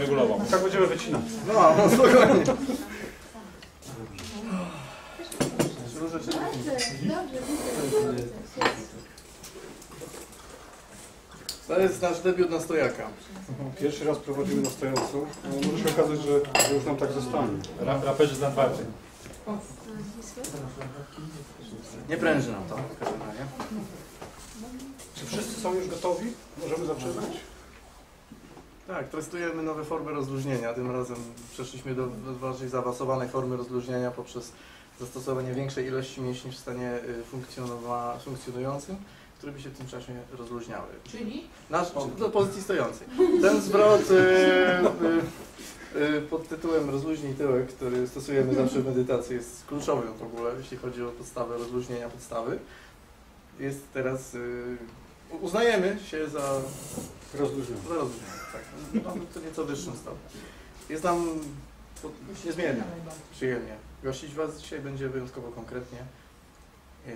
regulował. Tak będziemy wycinać. No, no spokojnie. Dobrze, dobrze. To jest nasz debiut na stojaka. Pierwszy raz prowadzimy na stojąco. No, może się okazać, że już nam tak zostanie. Ra- Raperzy z naparty. Nie pręży nam to w każdym razie. Czy wszyscy są już gotowi? Możemy zaczynać? Tak, testujemy nowe formy rozluźnienia. Tym razem przeszliśmy do bardziej zaawansowanej formy rozluźnienia poprzez zastosowanie większej ilości mięśni w stanie y, funkcjonującym, które by się w tym czasie rozluźniały. Czyli? Nasz, do pozycji stojącej. Ten zwrot y, y, pod tytułem Rozluźnij tyłek, który stosujemy zawsze w medytacji, jest kluczowy w ogóle, jeśli chodzi o podstawę rozluźnienia podstawy. Jest teraz, uznajemy się za, Za rozluźnienie, tak. Mamy to nieco wyższym stopniu. Jest nam niezmiernie przyjemnie gościć Was dzisiaj, będzie wyjątkowo konkretnie. Y,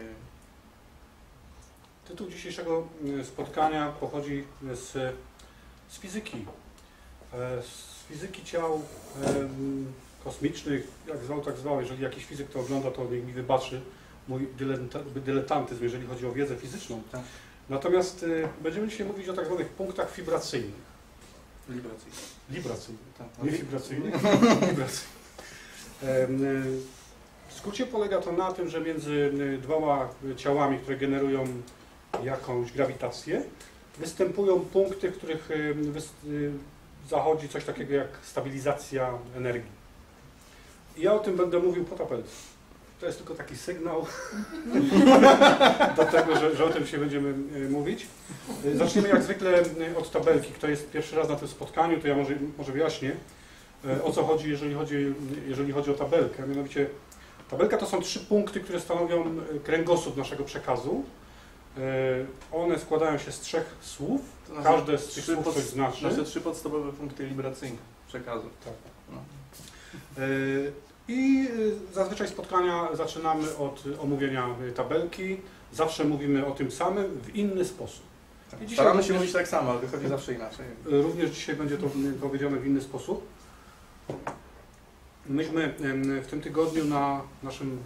Tytuł dzisiejszego y, spotkania pochodzi z, z fizyki. E, Z fizyki ciał em, kosmicznych, jak zwał, tak zwał. Jeżeli jakiś fizyk to ogląda, to niech mi wybaczy mój dyleta- dyletantyzm, jeżeli chodzi o wiedzę fizyczną. Tak. Natomiast y, będziemy dzisiaj mówić o tak zwanych punktach wibracyjnych. Libracji. Libracyjnych. Tak. Nie wibracyjnych, wibracyjnych. Em, y, W skrócie polega to na tym, że między y, dwoma ciałami, które generują jakąś grawitację, występują punkty, w których zachodzi coś takiego jak stabilizacja energii. I ja o tym będę mówił po tabelce. To jest tylko taki sygnał do tego, że, że o tym się będziemy y, mówić. Y, Zaczniemy jak zwykle y, od tabelki. Kto jest pierwszy raz na tym spotkaniu, to ja może, może wyjaśnię, o co chodzi, jeżeli chodzi, jeżeli chodzi o tabelkę. Mianowicie tabelka to są trzy punkty, które stanowią kręgosłup naszego przekazu. One składają się z trzech słów. Każde z tych słów coś znaczy. Nasze trzy podstawowe punkty libracyjne przekazu. Tak. No. I y, zazwyczaj spotkania zaczynamy od omówienia tabelki. Zawsze mówimy o tym samym w inny sposób. I dzisiaj Staramy się mówić tak samo, ale wychodzi zawsze inaczej. Również dzisiaj będzie to powiedziane w inny sposób. Myśmy w tym tygodniu na naszym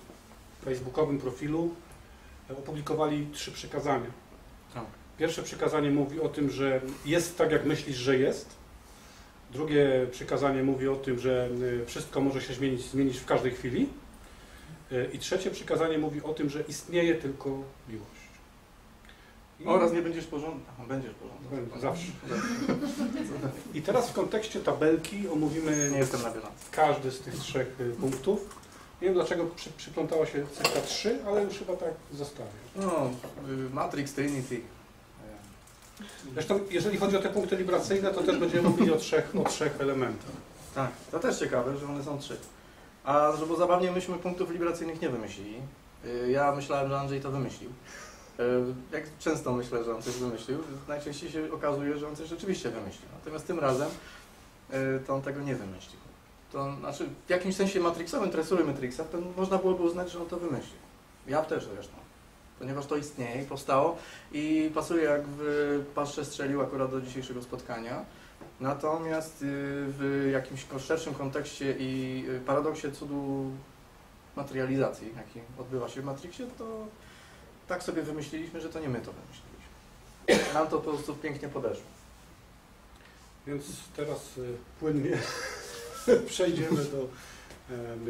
facebookowym profilu e, opublikowali trzy przykazania. Tak. Pierwsze przykazanie mówi o tym, że jest tak, jak myślisz, że jest. Drugie przykazanie mówi o tym, że y, wszystko może się zmienić, zmienić w każdej chwili. Y, I trzecie przykazanie mówi o tym, że istnieje tylko miłość. I- Oraz nie będziesz porządny. Aha, Będziesz porządny. Będę, zawsze. I teraz w kontekście tabelki omówimy Nie jestem każdy z tych trzech y, punktów. Nie wiem dlaczego przy, przyplątała się cyfra 3, ale już chyba tak zostawię. No, Matrix, Trinity. Zresztą jeżeli chodzi o te punkty libracyjne, to też będziemy mówili o trzech, o trzech elementach. Tak, to też ciekawe, że one są trzy. A żeby zabawnie myśmy punktów libracyjnych nie wymyślili. Y, Ja myślałem, że Andrzej to wymyślił. Y, Jak często myślę, że on coś wymyślił, najczęściej się okazuje, że on coś rzeczywiście wymyślił. Natomiast tym razem y, to on tego nie wymyślił. To znaczy w jakimś sensie matrixowym, tresury Matrixa, to można byłoby uznać, że on to wymyślił. Ja też zresztą. Ponieważ to istnieje i powstało i pasuje jak w paszcze strzelił akurat do dzisiejszego spotkania. Natomiast y, w jakimś szerszym kontekście i y, paradoksie cudu materializacji, jaki odbywa się w Matrixie, to tak sobie wymyśliliśmy, że to nie my to wymyśliliśmy. Nam to po prostu pięknie podeszło. Więc teraz y, płynnie przejdziemy do,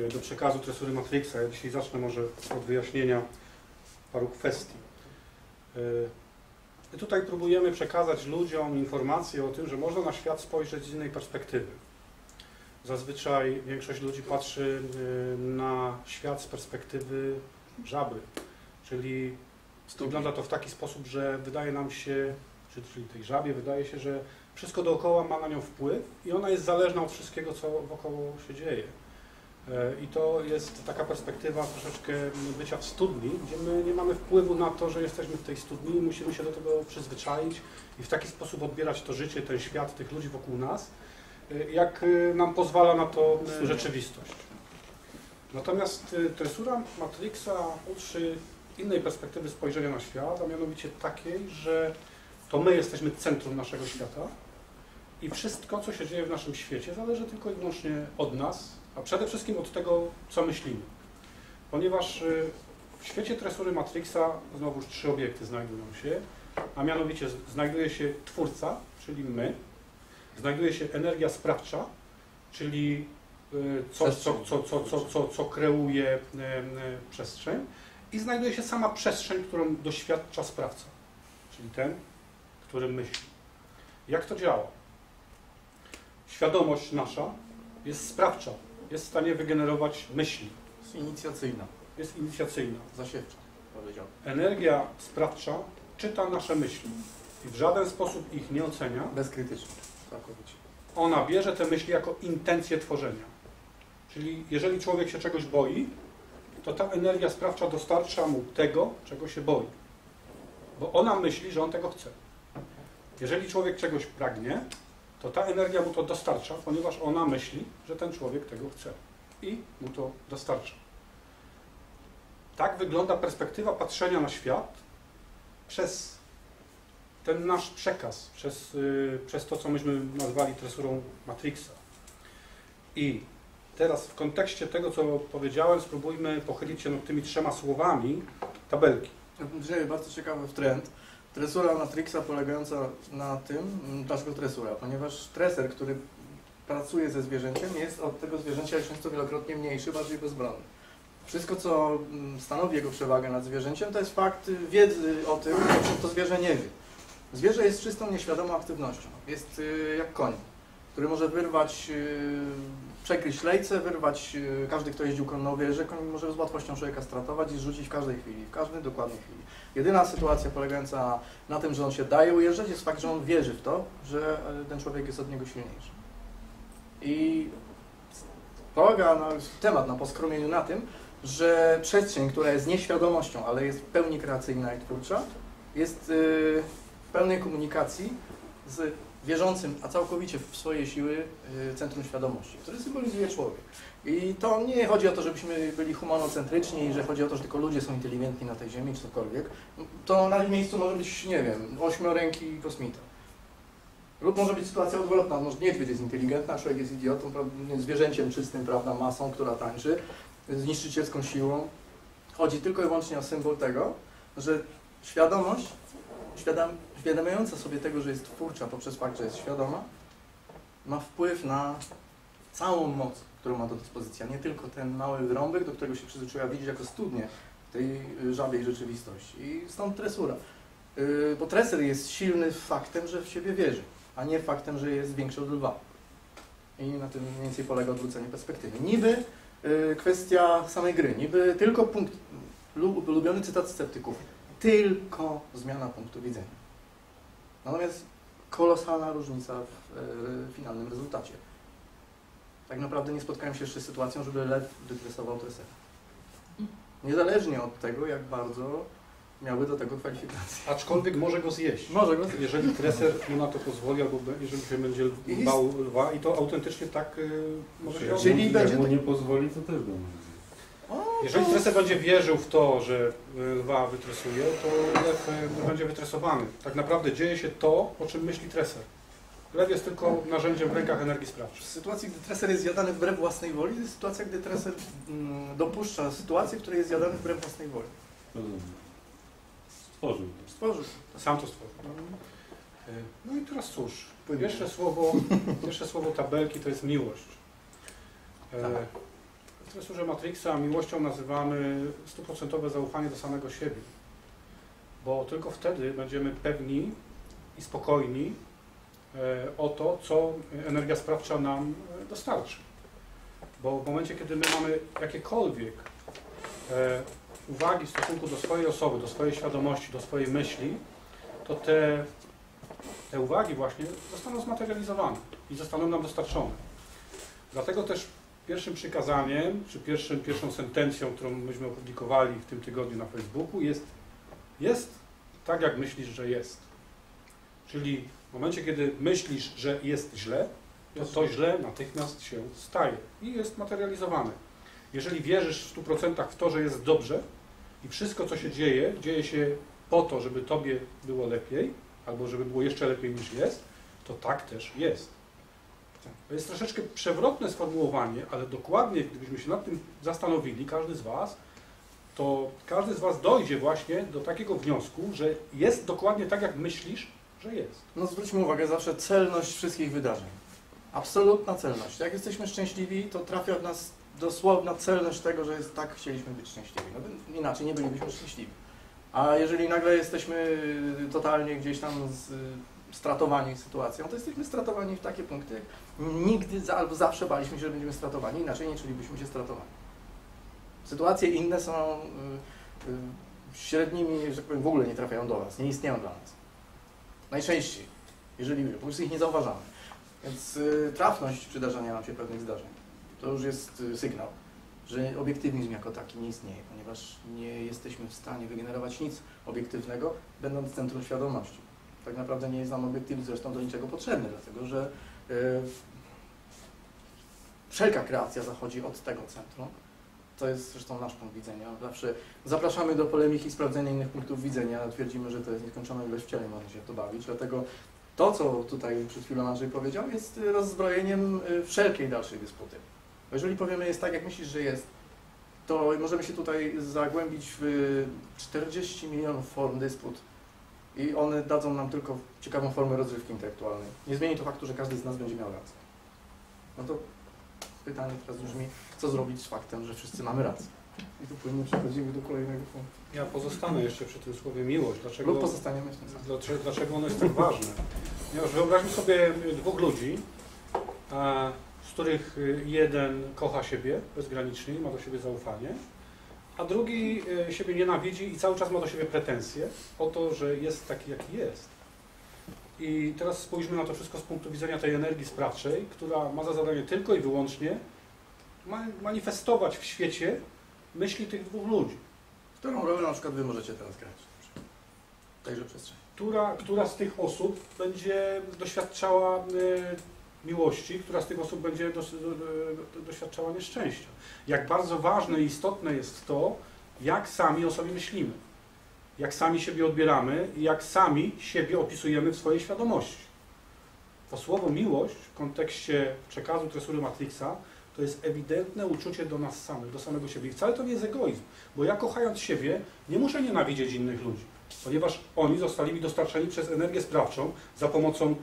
e, do przekazu tresury Matrixa. Ja dzisiaj zacznę może od wyjaśnienia paru kwestii. Y, I tutaj próbujemy przekazać ludziom informację o tym, że można na świat spojrzeć z innej perspektywy. Zazwyczaj większość ludzi patrzy y, na świat z perspektywy żaby, czyli wygląda to w taki sposób, że wydaje nam się, czy- czyli tej żabie wydaje się, że wszystko dookoła ma na nią wpływ i ona jest zależna od wszystkiego, co wokoło się dzieje. E, I to jest taka perspektywa troszeczkę bycia w studni, gdzie my nie mamy wpływu na to, że jesteśmy w tej studni i musimy się do tego przyzwyczaić i w taki sposób odbierać to życie, ten świat, tych ludzi wokół nas, e, jak e, nam pozwala na to rzeczywistość. Natomiast tresura Matrixa uczy innej perspektywy spojrzenia na świat, a mianowicie takiej, że to my jesteśmy centrum naszego świata I wszystko, co się dzieje w naszym świecie, zależy tylko i wyłącznie od nas, a przede wszystkim od tego, co myślimy. Ponieważ y, w świecie tresury Matrixa znowuż trzy obiekty znajdują się, a mianowicie znajduje się twórca, czyli my, znajduje się energia sprawcza, czyli y, coś, co, co, co, co, co, co kreuje y, przestrzeń i znajduje się sama przestrzeń, którą doświadcza sprawca, czyli ten, który myśli. Jak to działa? Świadomość nasza jest sprawcza, jest w stanie wygenerować myśli, Jest inicjacyjna, jest inicjacyjna. zasiewcza, powiedział. Energia sprawcza czyta nasze myśli i w żaden sposób ich nie ocenia. Bezkrytycznie, całkowicie. Ona bierze te myśli jako intencję tworzenia. Czyli jeżeli człowiek się czegoś boi, to ta energia sprawcza dostarcza mu tego, czego się boi. Bo ona myśli, że on tego chce. Jeżeli człowiek czegoś pragnie, to ta energia mu to dostarcza, ponieważ ona myśli, że ten człowiek tego chce. I mu to dostarcza. Tak wygląda perspektywa patrzenia na świat przez ten nasz przekaz, przez, y, przez to, co myśmy nazwali tresurą Matrixa. I teraz w kontekście tego, co powiedziałem, spróbujmy pochylić się nad tymi trzema słowami tabelki. Andrzej, bardzo ciekawy trend. Tresura Matrixa polegająca na tym, mm, dlaczego tresura? Ponieważ treser, który pracuje ze zwierzęciem, jest od tego zwierzęcia często wielokrotnie mniejszy, bardziej bezbronny. Wszystko, co mm, stanowi jego przewagę nad zwierzęciem, to jest fakt wiedzy o tym, o czym to zwierzę nie wie. Zwierzę jest czystą, nieświadomą aktywnością. Jest y, jak koń, który może wyrwać, y, przekryć lejce, wyrwać, y, każdy, kto jeździł konno wie, że koń może z łatwością człowieka stratować i zrzucić w każdej chwili, w każdej dokładnej chwili. Jedyna sytuacja polegająca na tym, że on się daje ujeżdżać, jest fakt, że on wierzy w to, że e, ten człowiek jest od niego silniejszy. I polega na, temat na poskromieniu na tym, że przestrzeń, która jest nieświadomością, ale jest w pełni kreacyjna i twórcza, jest y, w pełnej komunikacji z wierzącym, a całkowicie w swoje siły y, centrum świadomości, który symbolizuje człowiek. I to nie chodzi o to, żebyśmy byli humanocentryczni i że chodzi o to, że tylko ludzie są inteligentni na tej ziemi, czy cokolwiek. To na miejscu może być, nie wiem, ośmioręki kosmita. Lub może być sytuacja odwrotna, może niedźwiedź jest inteligentna, człowiek jest idiotą, zwierzęciem czystym, prawda, masą, która tańczy, z niszczycielską siłą. Chodzi tylko i wyłącznie o symbol tego, że świadomość, świadom, uświadamiająca sobie tego, że jest twórcza poprzez fakt, że jest świadoma, ma wpływ na całą moc, którą ma do dyspozycji, a nie tylko ten mały wyrąbek, do którego się przyzwyczaiła widzieć jako studnię tej y, żabiej rzeczywistości. I stąd tresura. Y, Bo treser jest silny faktem, że w siebie wierzy, a nie faktem, że jest większy od lwa. I na tym mniej więcej polega odwrócenie perspektywy. Niby y, kwestia samej gry, niby tylko punkt, lub, ulubiony cytat sceptyków, tylko zmiana punktu widzenia. Natomiast kolosalna różnica w y, finalnym rezultacie. Tak naprawdę nie spotkałem się jeszcze z sytuacją, żeby lew wydresował tresera. Niezależnie od tego, jak bardzo miałby do tego kwalifikacje. Aczkolwiek może go zjeść. Może go Jeżeli treser mu na to pozwoli, albo jeżeli się będzie bał lwa i to autentycznie tak y, może się mu- odbyć. będzie Jak mu tak- nie pozwoli, to też go może zjeść. Jeżeli treser będzie wierzył w to, że y, lwa wytresuje, to lew y, będzie wytresowany. Tak naprawdę dzieje się to, o czym myśli treser. Lew jest tylko narzędziem w rękach energii sprawczej. W sytuacji, gdy treser jest zjadany wbrew własnej woli, to jest sytuacja, gdy treser mm, dopuszcza sytuację, w której jest zjadany wbrew własnej woli. Rozumiem. Stworzył to. Stworzył. Sam to stworzył. Y, No i teraz cóż, pierwsze słowo, pierwsze słowo tabelki to jest miłość. E, Tak. W tresurze Matrixa miłością nazywamy stuprocentowe zaufanie do samego siebie. Bo tylko wtedy będziemy pewni i spokojni e, o to, co energia sprawcza nam e, dostarczy. Bo w momencie, kiedy my mamy jakiekolwiek e, uwagi w stosunku do swojej osoby, do swojej świadomości, do swojej myśli, to te, te uwagi właśnie zostaną zmaterializowane i zostaną nam dostarczone. Dlatego też pierwszym przykazaniem, czy pierwszym, pierwszą sentencją, którą myśmy opublikowali w tym tygodniu na Facebooku jest jest tak, jak myślisz, że jest. Czyli w momencie, kiedy myślisz, że jest źle, to to źle natychmiast się staje i jest materializowane. Jeżeli wierzysz w 100% w to, że jest dobrze i wszystko, co się dzieje, dzieje się po to, żeby tobie było lepiej, albo żeby było jeszcze lepiej niż jest, to tak też jest. To jest troszeczkę przewrotne sformułowanie, ale dokładnie, gdybyśmy się nad tym zastanowili, każdy z Was, to każdy z Was dojdzie właśnie do takiego wniosku, że jest dokładnie tak, jak myślisz, że jest. No zwróćmy uwagę, zawsze celność wszystkich wydarzeń. Absolutna celność. Jak jesteśmy szczęśliwi, to trafia w nas dosłowna celność tego, że jest tak chcieliśmy być szczęśliwi. No, inaczej nie bylibyśmy szczęśliwi. A jeżeli nagle jesteśmy totalnie gdzieś tam z, stratowani sytuacją, to jesteśmy stratowani w takie punkty, nigdy albo zawsze baliśmy się, że będziemy stratowani, inaczej nie czulibyśmy się stratowani. Sytuacje inne są y, y, średnimi, że tak powiem, w ogóle nie trafiają do nas, nie istnieją dla nas. Najczęściej, jeżeli po prostu ich nie zauważamy. Więc y, trafność przydarzania nam się pewnych zdarzeń to już jest y, sygnał, że obiektywizm jako taki nie istnieje, ponieważ nie jesteśmy w stanie wygenerować nic obiektywnego, będąc centrum świadomości. Tak naprawdę nie jest nam obiektywizm zresztą do niczego potrzebny, dlatego że y, wszelka kreacja zachodzi od tego centrum. To jest zresztą nasz punkt widzenia. Zawsze zapraszamy do polemiki, sprawdzenia innych punktów widzenia. Twierdzimy, że to jest nieskończona ilość wcieleń, można się to bawić. Dlatego to, co tutaj przed chwilą Andrzej powiedział, jest rozzbrojeniem y, wszelkiej dalszej dysputy. Bo jeżeli powiemy, jest tak, jak myślisz, że jest, to możemy się tutaj zagłębić w y, 40 milionów form dysput i one dadzą nam tylko ciekawą formę rozrywki intelektualnej. Nie zmieni to faktu, że każdy z nas będzie miał rację. No to pytanie teraz brzmi, co zrobić z faktem, że wszyscy mamy rację? I tu płynnie przechodzimy do kolejnego punktu. Ja pozostanę jeszcze przy tym słowie miłość. Dlaczego, Lub samym. dlaczego, dlaczego ono jest tak ważne? Ponieważ wyobraźmy sobie dwóch ludzi, a, z których y, jeden kocha siebie bezgranicznie i ma do siebie zaufanie, a drugi y, siebie nienawidzi i cały czas ma do siebie pretensje o to, że jest taki, jaki jest. I teraz spójrzmy na to wszystko z punktu widzenia tej energii sprawczej, która ma za zadanie tylko i wyłącznie ma- manifestować w świecie myśli tych dwóch ludzi. Którą rolę na przykład Wy możecie teraz grać? W tejże przestrzeni. która, która z tych osób będzie doświadczała y, miłości, która z tych osób będzie doświadczała nieszczęścia. Jak bardzo ważne i istotne jest to, jak sami o sobie myślimy, jak sami siebie odbieramy i jak sami siebie opisujemy w swojej świadomości. To słowo miłość w kontekście przekazu tresury Matrixa to jest ewidentne uczucie do nas samych, do samego siebie. I wcale to nie jest egoizm, bo ja kochając siebie nie muszę nienawidzieć innych ludzi ponieważ oni zostali mi dostarczeni przez energię sprawczą za pomocą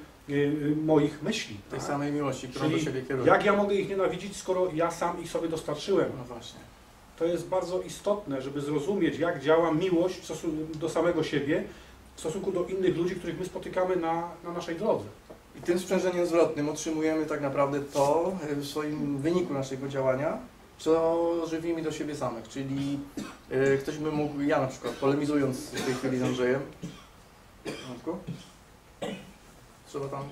moich myśli. Tej tak? samej miłości, którą Czyli do siebie kieruje. Jak ja mogę ich nienawidzić, skoro ja sam ich sobie dostarczyłem? No właśnie. To jest bardzo istotne, żeby zrozumieć, jak działa miłość do samego siebie w stosunku do innych ludzi, których my spotykamy na, na naszej drodze. I tym sprzężeniem zwrotnym otrzymujemy tak naprawdę to y, w swoim wyniku naszego działania, co żywimy do siebie samych. Czyli y, ktoś by mógł, ja na przykład, polemizując w tej chwili z Andrzejem. Trzeba tam.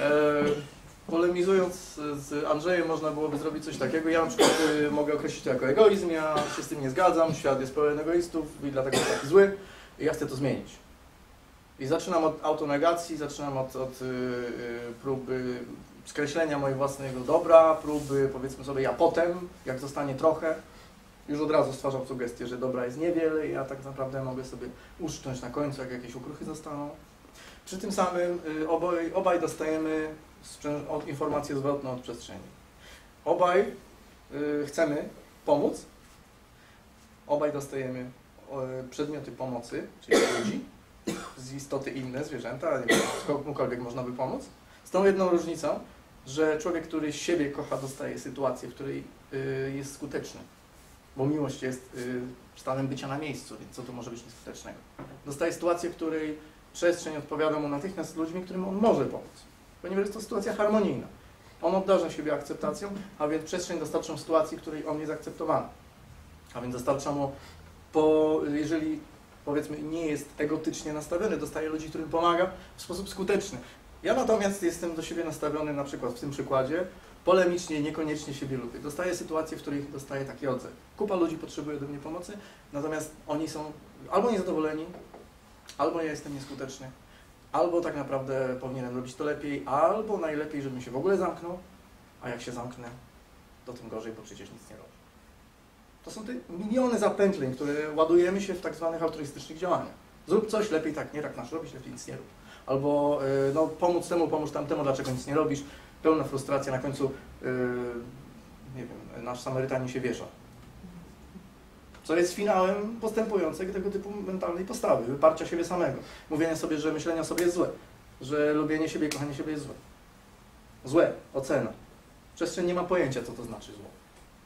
E, polemizując z Andrzejem można byłoby zrobić coś takiego. Ja na przykład y, mogę określić to jako egoizm, ja się z tym nie zgadzam, świat jest pełen egoistów i dlatego jest taki zły i ja chcę to zmienić. I zaczynam od autonegacji, zaczynam od, od y, y, próby skreślenia mojego własnego dobra, próby powiedzmy sobie ja potem, jak zostanie trochę, już od razu stwarzam sugestię, że dobra jest niewiele i ja tak naprawdę mogę sobie uszcząć na końcu, jak jakieś ukruchy zostaną. Przy tym samym y, obaj, obaj dostajemy informację zwrotną od przestrzeni. Obaj y, chcemy pomóc, obaj dostajemy przedmioty pomocy, czyli ludzi, z istoty inne, zwierzęta, komukolwiek można by pomóc. Z tą jedną różnicą, że człowiek, który siebie kocha, dostaje sytuację, w której y, jest skuteczny. Bo miłość jest y, stanem bycia na miejscu, więc co tu może być nieskutecznego? Dostaje sytuację, w której przestrzeń odpowiada mu natychmiast z ludźmi, którym on może pomóc. Ponieważ jest to sytuacja harmonijna. On obdarza siebie akceptacją, a więc przestrzeń dostarcza mu sytuacji, w której on jest akceptowany. A więc dostarcza mu, po, jeżeli powiedzmy nie jest egotycznie nastawiony, dostaje ludzi, którym pomaga w sposób skuteczny. Ja natomiast jestem do siebie nastawiony na przykład w tym przykładzie polemicznie, niekoniecznie siebie lubię. Dostaję sytuacje, w których dostaję taki odzew. Kupa ludzi potrzebuje ode mnie pomocy, natomiast oni są albo niezadowoleni, albo ja jestem nieskuteczny, albo tak naprawdę powinienem robić to lepiej, albo najlepiej, żebym się w ogóle zamknął, a jak się zamknę, to tym gorzej, bo przecież nic nie robię. To są te miliony zapętleń, które ładujemy się w tak zwanych altruistycznych działaniach. Zrób coś, lepiej tak nie, tak masz robić, lepiej nic nie rób. Albo y, no, pomóc temu, pomóż tamtemu, dlaczego nic nie robisz. Pełna frustracja, na końcu, y, nie wiem, nasz Samarytanin się wiesza. Co jest finałem postępującej tego typu mentalnej postawy, wyparcia siebie samego. Mówienie sobie, że myślenie o sobie jest złe, że lubienie siebie i kochanie siebie jest złe. Złe, ocena. Przestrzeń nie ma pojęcia, co to znaczy zło.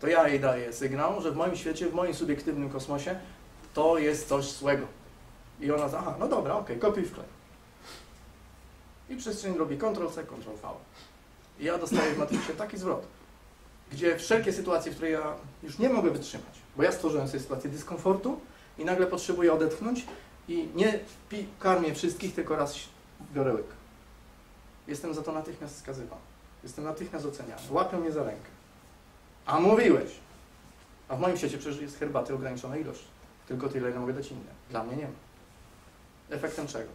To ja jej daję sygnał, że w moim świecie, w moim subiektywnym kosmosie to jest coś złego. I ona, aha, no dobra, okej, kopiuj wklej. I przestrzeń robi Ctrl-C, Ctrl-V. Ja dostaję w Matrixie taki zwrot, gdzie wszelkie sytuacje, w której ja już nie mogę wytrzymać, bo ja stworzyłem sobie sytuację dyskomfortu i nagle potrzebuję odetchnąć i nie karmię wszystkich, tylko raz biorę łyk. Jestem za to natychmiast skazywany. Jestem natychmiast oceniany. Łapią mnie za rękę. A mówiłeś! A w moim świecie przecież jest herbaty ograniczona ilość. Tylko tyle, ile mogę dać inne. Dla mnie nie ma. Efektem czego?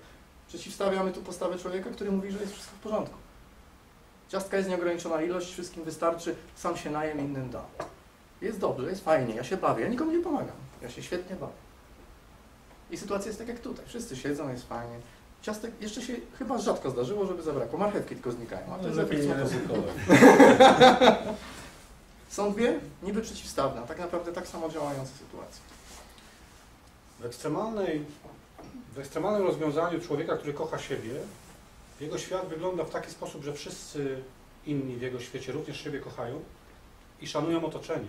Przeciwstawiamy tu postawę człowieka, który mówi, że jest wszystko w porządku. Ciastka jest nieograniczona ilość, wszystkim wystarczy, sam się najem, innym dam. Jest dobrze, jest fajnie, ja się bawię, ja nikomu nie pomagam. Ja się świetnie bawię. I sytuacja jest tak jak tutaj. Wszyscy siedzą, jest fajnie. Ciastek jeszcze się chyba rzadko zdarzyło, żeby zabrakło. Marchewki tylko znikają. A to lepiej nie ryzykować. Są dwie niby przeciwstawne, a tak naprawdę tak samo działające sytuacje. W ekstremalnej, w ekstremalnym rozwiązaniu człowieka, który kocha siebie, jego świat wygląda w taki sposób, że wszyscy inni w jego świecie również siebie kochają i szanują otoczenie.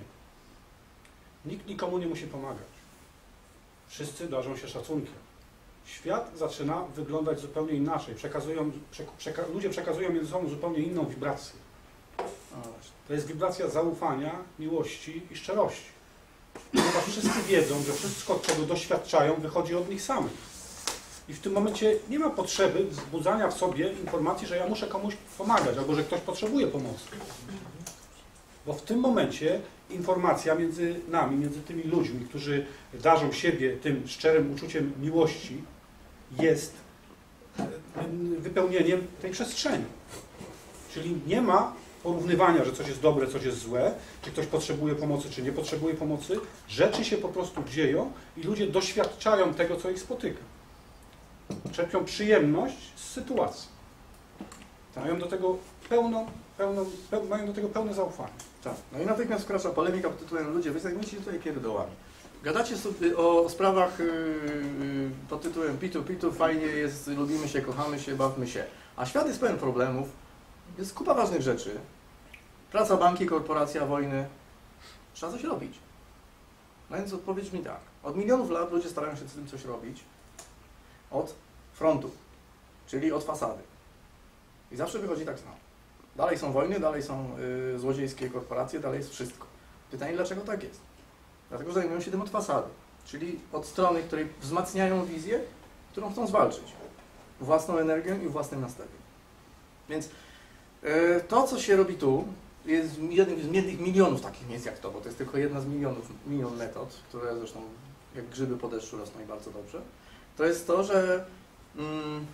Nikt nikomu nie musi pomagać. Wszyscy darzą się szacunkiem. Świat zaczyna wyglądać zupełnie inaczej. Przekazują, przek- przeka ludzie przekazują między sobą zupełnie inną wibrację. To jest wibracja zaufania, miłości i szczerości. Ponieważ wszyscy wiedzą, że wszystko, czego doświadczają, wychodzi od nich samych. I w tym momencie nie ma potrzeby wzbudzania w sobie informacji, że ja muszę komuś pomagać, albo że ktoś potrzebuje pomocy. Bo w tym momencie informacja między nami, między tymi ludźmi, którzy darzą siebie tym szczerym uczuciem miłości, jest e, wypełnieniem tej przestrzeni. Czyli nie ma porównywania, że coś jest dobre, coś jest złe, czy ktoś potrzebuje pomocy, czy nie potrzebuje pomocy. Rzeczy się po prostu dzieją i ludzie doświadczają tego, co ich spotyka. Czerpią przyjemność z sytuacji. Mają do tego pełną, pełną, peł, mają do tego pełne zaufanie. Tak. No i natychmiast wkracza polemika pod tytułem Ludzie, wy zajmujecie się tutaj pierdołami. Gadacie sobie o, o sprawach yy, yy, pod tytułem pitu, pitu, fajnie jest, lubimy się, kochamy się, bawmy się. A świat jest pełen problemów, jest kupa ważnych rzeczy. Praca, banki, korporacja, wojny. Trzeba coś robić. No więc odpowiedź mi tak. Od milionów lat ludzie starają się z tym coś robić. Od frontu, czyli od fasady. I zawsze wychodzi tak samo. Dalej są wojny, dalej są y, złodziejskie korporacje, dalej jest wszystko. Pytanie, dlaczego tak jest? Dlatego, że zajmują się tym od fasady, czyli od strony, której wzmacniają wizję, którą chcą zwalczyć. Własną energią i własnym nastawieniem. Więc y, to, co się robi tu, jest jednym z jednych milionów takich miejsc jak to, bo to jest tylko jedna z milionów, milion metod, które zresztą jak grzyby po deszczu rosną i bardzo dobrze. To jest to, że mm,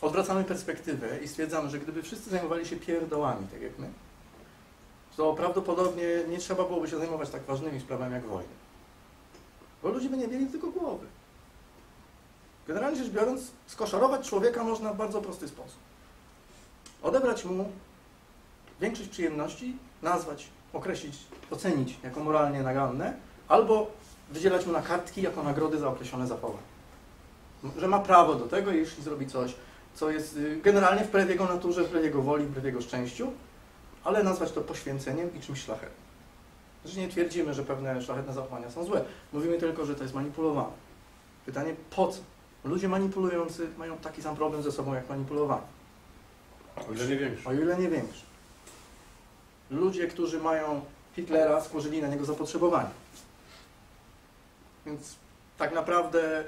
odwracamy perspektywę i stwierdzamy, że gdyby wszyscy zajmowali się pierdołami, tak jak my, to prawdopodobnie nie trzeba byłoby się zajmować tak ważnymi sprawami jak wojny. Bo ludzie by nie mieli tylko głowy. Generalnie rzecz biorąc, skoszarować człowieka można w bardzo prosty sposób. Odebrać mu większość przyjemności, nazwać, określić, ocenić jako moralnie naganne, albo wydzielać mu na kartki jako nagrody za określone zachowanie. Że ma prawo do tego, jeśli zrobi coś, co jest y, generalnie wbrew jego naturze, wbrew jego woli, wbrew jego szczęściu, ale nazwać to poświęceniem i czymś szlachetnym. Znaczy nie twierdzimy, że pewne szlachetne zachowania są złe. Mówimy tylko, że to jest manipulowane. Pytanie, po co? Ludzie manipulujący mają taki sam problem ze sobą, jak manipulowani. O ile nie większy. O ile nie większy. Ludzie, którzy mają Hitlera, stworzyli na niego zapotrzebowanie. Więc tak naprawdę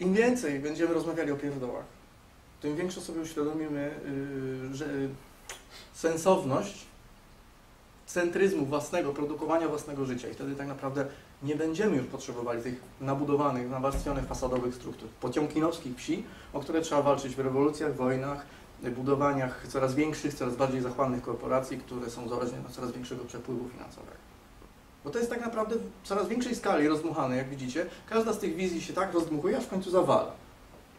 im więcej będziemy rozmawiali o pierdołach, tym większe sobie uświadomimy, yy, że sensowność centryzmu własnego, produkowania własnego życia. I wtedy tak naprawdę nie będziemy już potrzebowali tych nabudowanych, nawarstwionych fasadowych struktur, pociąkinowskich wsi, o które trzeba walczyć w rewolucjach, wojnach, budowaniach coraz większych, coraz bardziej zachłannych korporacji, które są zależne od coraz większego przepływu finansowego. Bo to jest tak naprawdę w coraz większej skali rozdmuchane, jak widzicie. Każda z tych wizji się tak rozdmuchuje, aż w końcu zawala.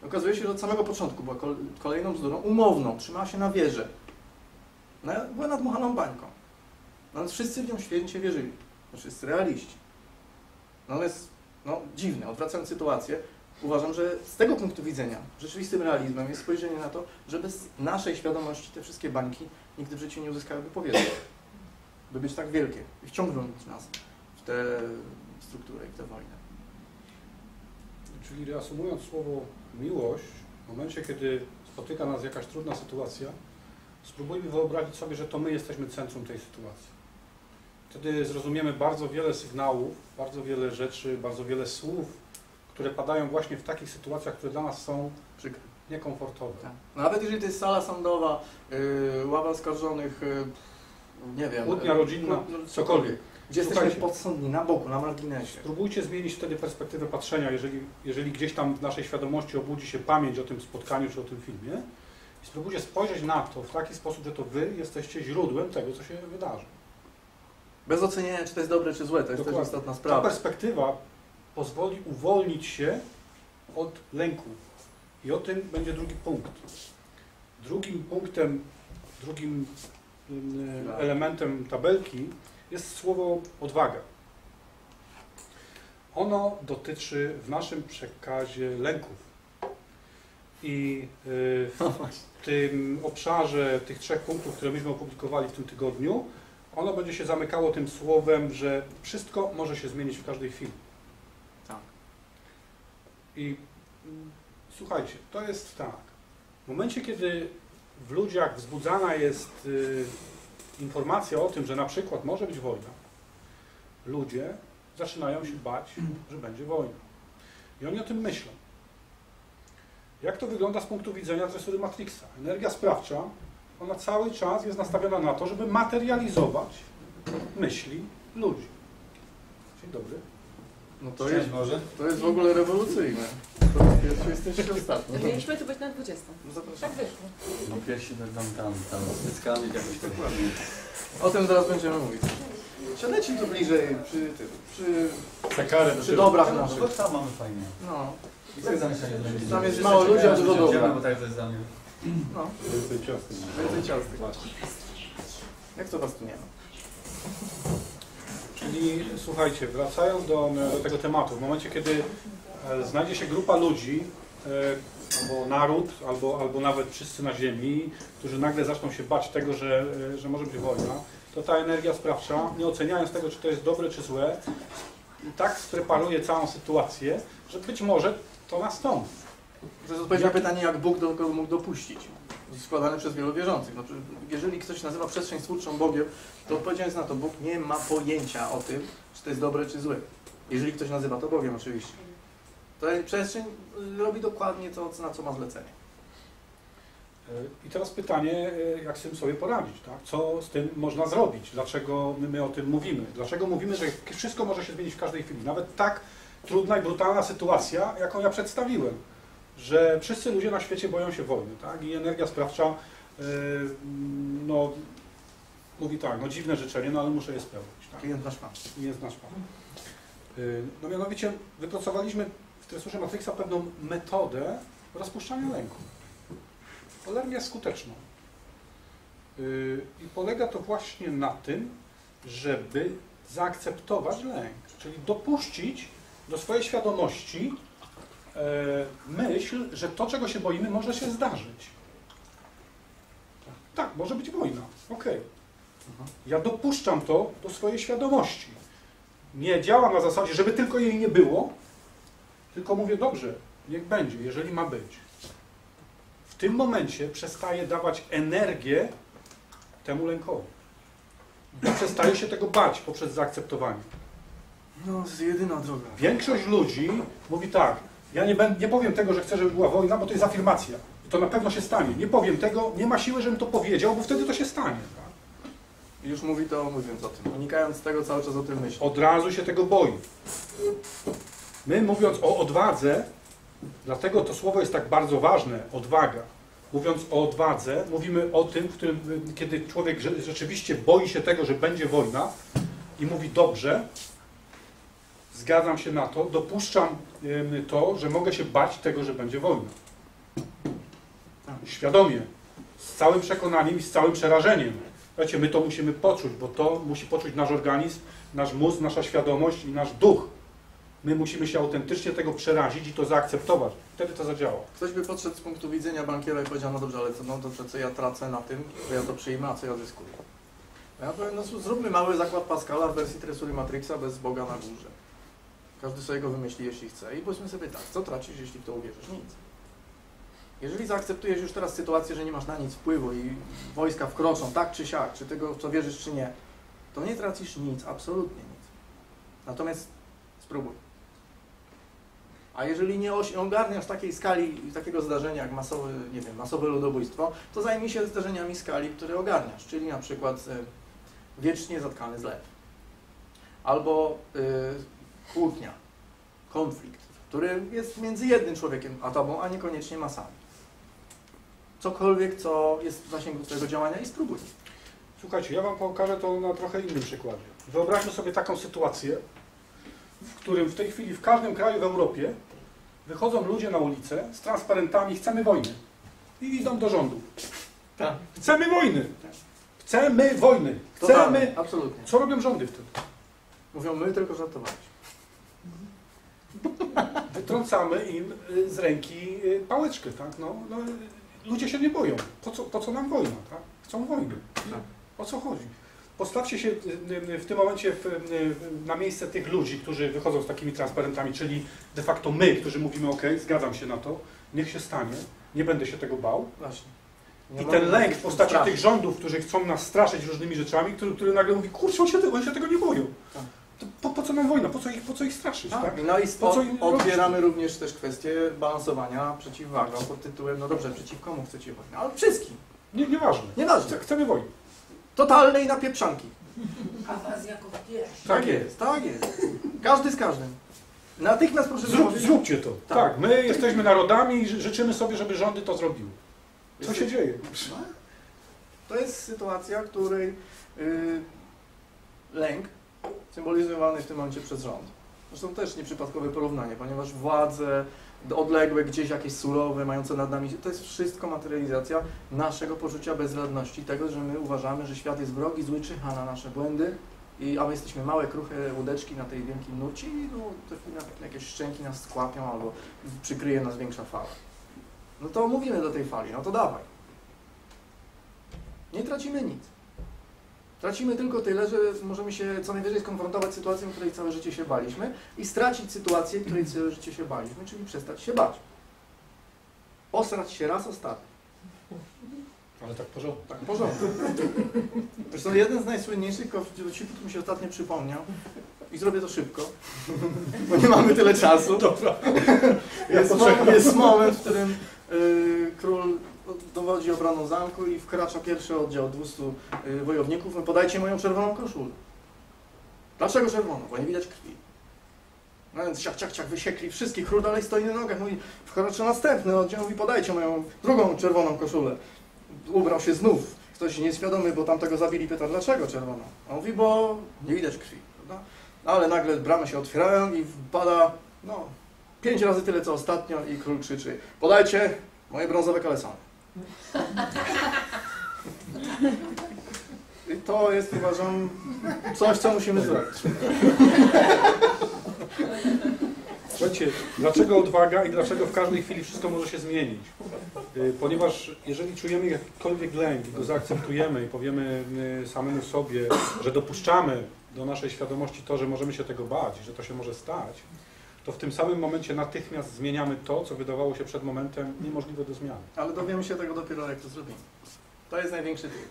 Okazuje się, że od samego początku była kol- kolejną bzdurą, umowną, trzymała się na wieży. No, była nadmuchaną bańką. Natomiast wszyscy w nią święcie wierzyli. No, wszyscy realiści. Natomiast, no dziwne, odwracając sytuację, uważam, że z tego punktu widzenia rzeczywistym realizmem jest spojrzenie na to, że bez naszej świadomości te wszystkie bańki nigdy w życiu nie uzyskałyby powietrza. By być tak wielkie i wciągnąć nas w tę strukturę i w tę wojnę. Czyli reasumując słowo miłość, w momencie, kiedy spotyka nas jakaś trudna sytuacja, spróbujmy wyobrazić sobie, że to my jesteśmy centrum tej sytuacji. Wtedy zrozumiemy bardzo wiele sygnałów, bardzo wiele rzeczy, bardzo wiele słów, które padają właśnie w takich sytuacjach, które dla nas są Przykre. niekomfortowe. Tak. Nawet jeżeli to jest sala sądowa, yy, ława oskarżonych, yy, nie wiem, Kłótnia rodzinna, no, cokolwiek. Gdzie jesteśmy podsądni, na boku, na marginesie. Spróbujcie zmienić wtedy perspektywę patrzenia, jeżeli, jeżeli gdzieś tam w naszej świadomości obudzi się pamięć o tym spotkaniu czy o tym filmie. I spróbujcie spojrzeć na to w taki sposób, że to wy jesteście źródłem tego, co się wydarzy. Bez oceniania, czy to jest dobre, czy złe, to jest Dokładnie. też istotna Ta sprawa. perspektywa pozwoli uwolnić się od lęku. I o tym będzie drugi punkt. Drugim punktem, drugim. Elementem tabelki jest słowo odwaga. Ono dotyczy w naszym przekazie lęków. I y, w tym obszarze tych trzech punktów, które myśmy opublikowali w tym tygodniu, ono będzie się zamykało tym słowem, że wszystko może się zmienić w każdej chwili. Tak. I mm, słuchajcie, to jest tak. W momencie, kiedy w ludziach wzbudzana jest y, informacja o tym, że na przykład może być wojna, ludzie zaczynają się bać, że będzie wojna. I oni o tym myślą. Jak to wygląda z punktu widzenia tresury Matrixa? Energia sprawcza, ona cały czas jest nastawiona na to, żeby materializować myśli ludzi. Dzień dobry. No to jest, to jest w ogóle rewolucyjne. To jest pierwszy, jesteście ostatni. Mieliśmy tu być na 20. No Tak zapraszam. wyszło. No pierwsi będą tam, tam styskami jakoś tak Dokładnie. O tym zaraz będziemy mówić. Siadajcie tu bliżej, przy tym, przy, Za karę. przy dobrach No naszych. bo tam mamy fajnie. No, I tak zamieszanie będzie. Tam jest mało ludzi, a dużo dobra. Bo tak to jest dla mnie. no, Więcej ciastek. więcej ciastek. Jak to was tu nie ma? Czyli słuchajcie, wracając do, do tego tematu, w momencie kiedy e, znajdzie się grupa ludzi, e, albo naród, albo, albo nawet wszyscy na ziemi, którzy nagle zaczną się bać tego, że, e, że może być wojna, to ta energia sprawcza, nie oceniając tego, czy to jest dobre, czy złe, tak spreparuje całą sytuację, że być może to nastąpi. To jest odpowiedź na pytanie, jak Bóg do kogo mógł dopuścić. Składane przez wielu wierzących. No, jeżeli ktoś nazywa przestrzeń twórczą Bogiem, to odpowiedzią jest na to, Bóg nie ma pojęcia o tym, czy to jest dobre, czy złe. Jeżeli ktoś nazywa to Bogiem, oczywiście. To przestrzeń y, robi dokładnie to, na co ma zlecenie. E, I teraz pytanie, e, jak z tym sobie poradzić, tak? Co z tym można zrobić? Dlaczego my, my o tym mówimy? Dlaczego mówimy, że wszystko może się zmienić w każdej chwili? Nawet tak trudna i brutalna sytuacja, jaką ja przedstawiłem, że wszyscy ludzie na świecie boją się wojny, tak? I energia sprawcza, e, no, mówi tak, no dziwne życzenie, no ale muszę je spełnić, tak? Klient nasz pan. Jest nasz Pan. Y, No mianowicie wypracowaliśmy w tresurze Matrixa pewną metodę rozpuszczania lęku. Jest skuteczną. Y, I polega to właśnie na tym, żeby zaakceptować lęk, czyli dopuścić do swojej świadomości e, myśl, że to, czego się boimy, może się zdarzyć. Tak, może być wojna. Okej. Ja dopuszczam to do swojej świadomości. Nie działam na zasadzie, żeby tylko jej nie było, tylko mówię, dobrze, niech będzie, jeżeli ma być. W tym momencie przestaję dawać energię temu lękowi. Ja przestaję się tego bać poprzez zaakceptowanie. No, to jest jedyna droga. Większość ludzi mówi tak, ja nie, będę, nie powiem tego, że chcę, żeby była wojna, bo to jest afirmacja. I to na pewno się stanie. Nie powiem tego, nie ma siły, żebym to powiedział, bo wtedy to się stanie. Tak? Już mówi to mówiąc o tym. Unikając tego, cały czas o tym myśli. Od razu się tego boi. My mówiąc o odwadze, dlatego to słowo jest tak bardzo ważne, odwaga. Mówiąc o odwadze, mówimy o tym, w którym, kiedy człowiek rze- rzeczywiście boi się tego, że będzie wojna, i mówi dobrze, zgadzam się na to, dopuszczam to, że mogę się bać tego, że będzie wojna. Świadomie, z całym przekonaniem i z całym przerażeniem. Słuchajcie, my to musimy poczuć, bo to musi poczuć nasz organizm, nasz mózg, nasza świadomość i nasz duch. My musimy się autentycznie tego przerazić i to zaakceptować. Wtedy to zadziała. Ktoś by podszedł z punktu widzenia bankiera i powiedział, no dobrze, ale co, no dobrze, co ja tracę na tym, że ja to przyjmę, a co ja zyskuję? Ja powiem, no zróbmy mały zakład Pascala w wersji tresury Matrixa bez Boga na górze. Każdy sobie go wymyśli, jeśli chce. I powiedzmy sobie tak, co tracisz, jeśli w to uwierzysz? Nic. Jeżeli zaakceptujesz już teraz sytuację, że nie masz na nic wpływu i wojska wkroczą, tak czy siak, czy tego, co wierzysz, czy nie, to nie tracisz nic, absolutnie nic. Natomiast spróbuj. A jeżeli nie ogarniasz takiej skali, takiego zdarzenia jak masowy, nie wiem, masowe ludobójstwo, to zajmij się zdarzeniami skali, które ogarniasz, czyli na przykład y, wiecznie zatkany zlew. Albo y, kłótnia, konflikt, który jest między jednym człowiekiem a tobą, a niekoniecznie masami. Cokolwiek, co jest w zasięgu twojego działania i spróbuj. Słuchajcie, ja Wam pokażę to na trochę innym przykładzie. Wyobraźmy sobie taką sytuację, w którym w tej chwili w każdym kraju w Europie wychodzą ludzie na ulicę z transparentami chcemy wojny i idą do rządu. Tak. Chcemy wojny! Chcemy wojny! Totalnie, Chcemy... absolutnie. Co robią rządy wtedy? Mówią, my tylko żartowaliśmy. Wytrącamy im y, z ręki y, pałeczkę, tak? No, no, ludzie się nie boją. Po co, po co nam wojna, tak? Chcą wojny. Tak. O co chodzi? Postawcie się y, w tym momencie w, na miejsce tych ludzi, którzy wychodzą z takimi transparentami, czyli de facto my, którzy mówimy ok, zgadzam się na to, niech się stanie, nie będę się tego bał. Właśnie. Nie I ten lęk nas w postaci straszyć. tych rządów, którzy chcą nas straszyć różnymi rzeczami, który, który nagle mówi, kurczę, oni się, tego, oni się tego nie boją. Tak. To po, po co nam wojna? Po co ich, po co ich straszyć? Tak? Tak, no i Po spo, co im odbieramy również też kwestię balansowania przeciwwagą pod tytułem, no dobrze, przeciw komu chcecie wojnę? Ale wszystkim. Nie, nieważne. Nieważne. Chcemy wojny. Totalnej napieprzanki. A was jako pierwszy. Tak jest, tak jest. Każdy z każdym. Natychmiast proszę Zrób, zróbcie to. Tak. Tak. my jesteśmy narodami i ży- życzymy sobie, żeby rządy to zrobiły. Co się dzieje? No. To jest sytuacja, której yy, lęk symbolizowany w tym momencie przez rząd. Zresztą też nieprzypadkowe porównanie, ponieważ władze odległe, gdzieś jakieś surowe, mające nad nami, to jest wszystko materializacja naszego poczucia bezradności, tego, że my uważamy, że świat jest wrogi, zły, czyha na nasze błędy, i, a my jesteśmy małe, kruche łódeczki na tej wielkim nurcie i no, te, jakieś szczęki nas skłapią albo przykryje nas większa fala. No to mówimy do tej fali, no to dawaj. Nie tracimy nic. Tracimy tylko tyle, że możemy się co najwyżej skonfrontować z sytuacją, której całe życie się baliśmy i stracić sytuację, której całe życie się baliśmy, czyli przestać się bać. Osrać się raz ostatni. Ale tak porządnie. Tak, w porządku. Zresztą jeden z najsłynniejszych dowcipów, który mi się ostatnio przypomniał i zrobię to szybko, bo nie mamy tyle czasu. Dobra. Jest, jest moment, w którym y, król dowodzi obroną zamku i wkracza pierwszy oddział 200 y, wojowników. No, podajcie moją czerwoną koszulę. Dlaczego czerwoną? Bo nie widać krwi. No więc ciach, ciach, ciach, wysiekli wszystkich. Król dalej stoi na nogach. Mówi, wkracza następny oddział. Mówi, podajcie moją drugą czerwoną koszulę. Ubrał się znów. Ktoś nieświadomy, bo tamtego zabili, pyta, dlaczego czerwoną? A on mówi, bo nie widać krwi. Prawda? Ale nagle bramy się otwierają i wpada, no, pięć razy tyle co ostatnio i król krzyczy, podajcie moje brązowe kalesony. I to jest, uważam, coś, co musimy zrobić. Słuchajcie, dlaczego odwaga i dlaczego w każdej chwili wszystko może się zmienić? Y, Ponieważ jeżeli czujemy jakikolwiek lęk i go zaakceptujemy i powiemy y, samemu sobie, że dopuszczamy do naszej świadomości to, że możemy się tego bać, że to się może stać, to w tym samym momencie natychmiast zmieniamy to, co wydawało się przed momentem niemożliwe do zmiany. Ale dowiemy się tego dopiero, jak to zrobimy. To jest największy trik.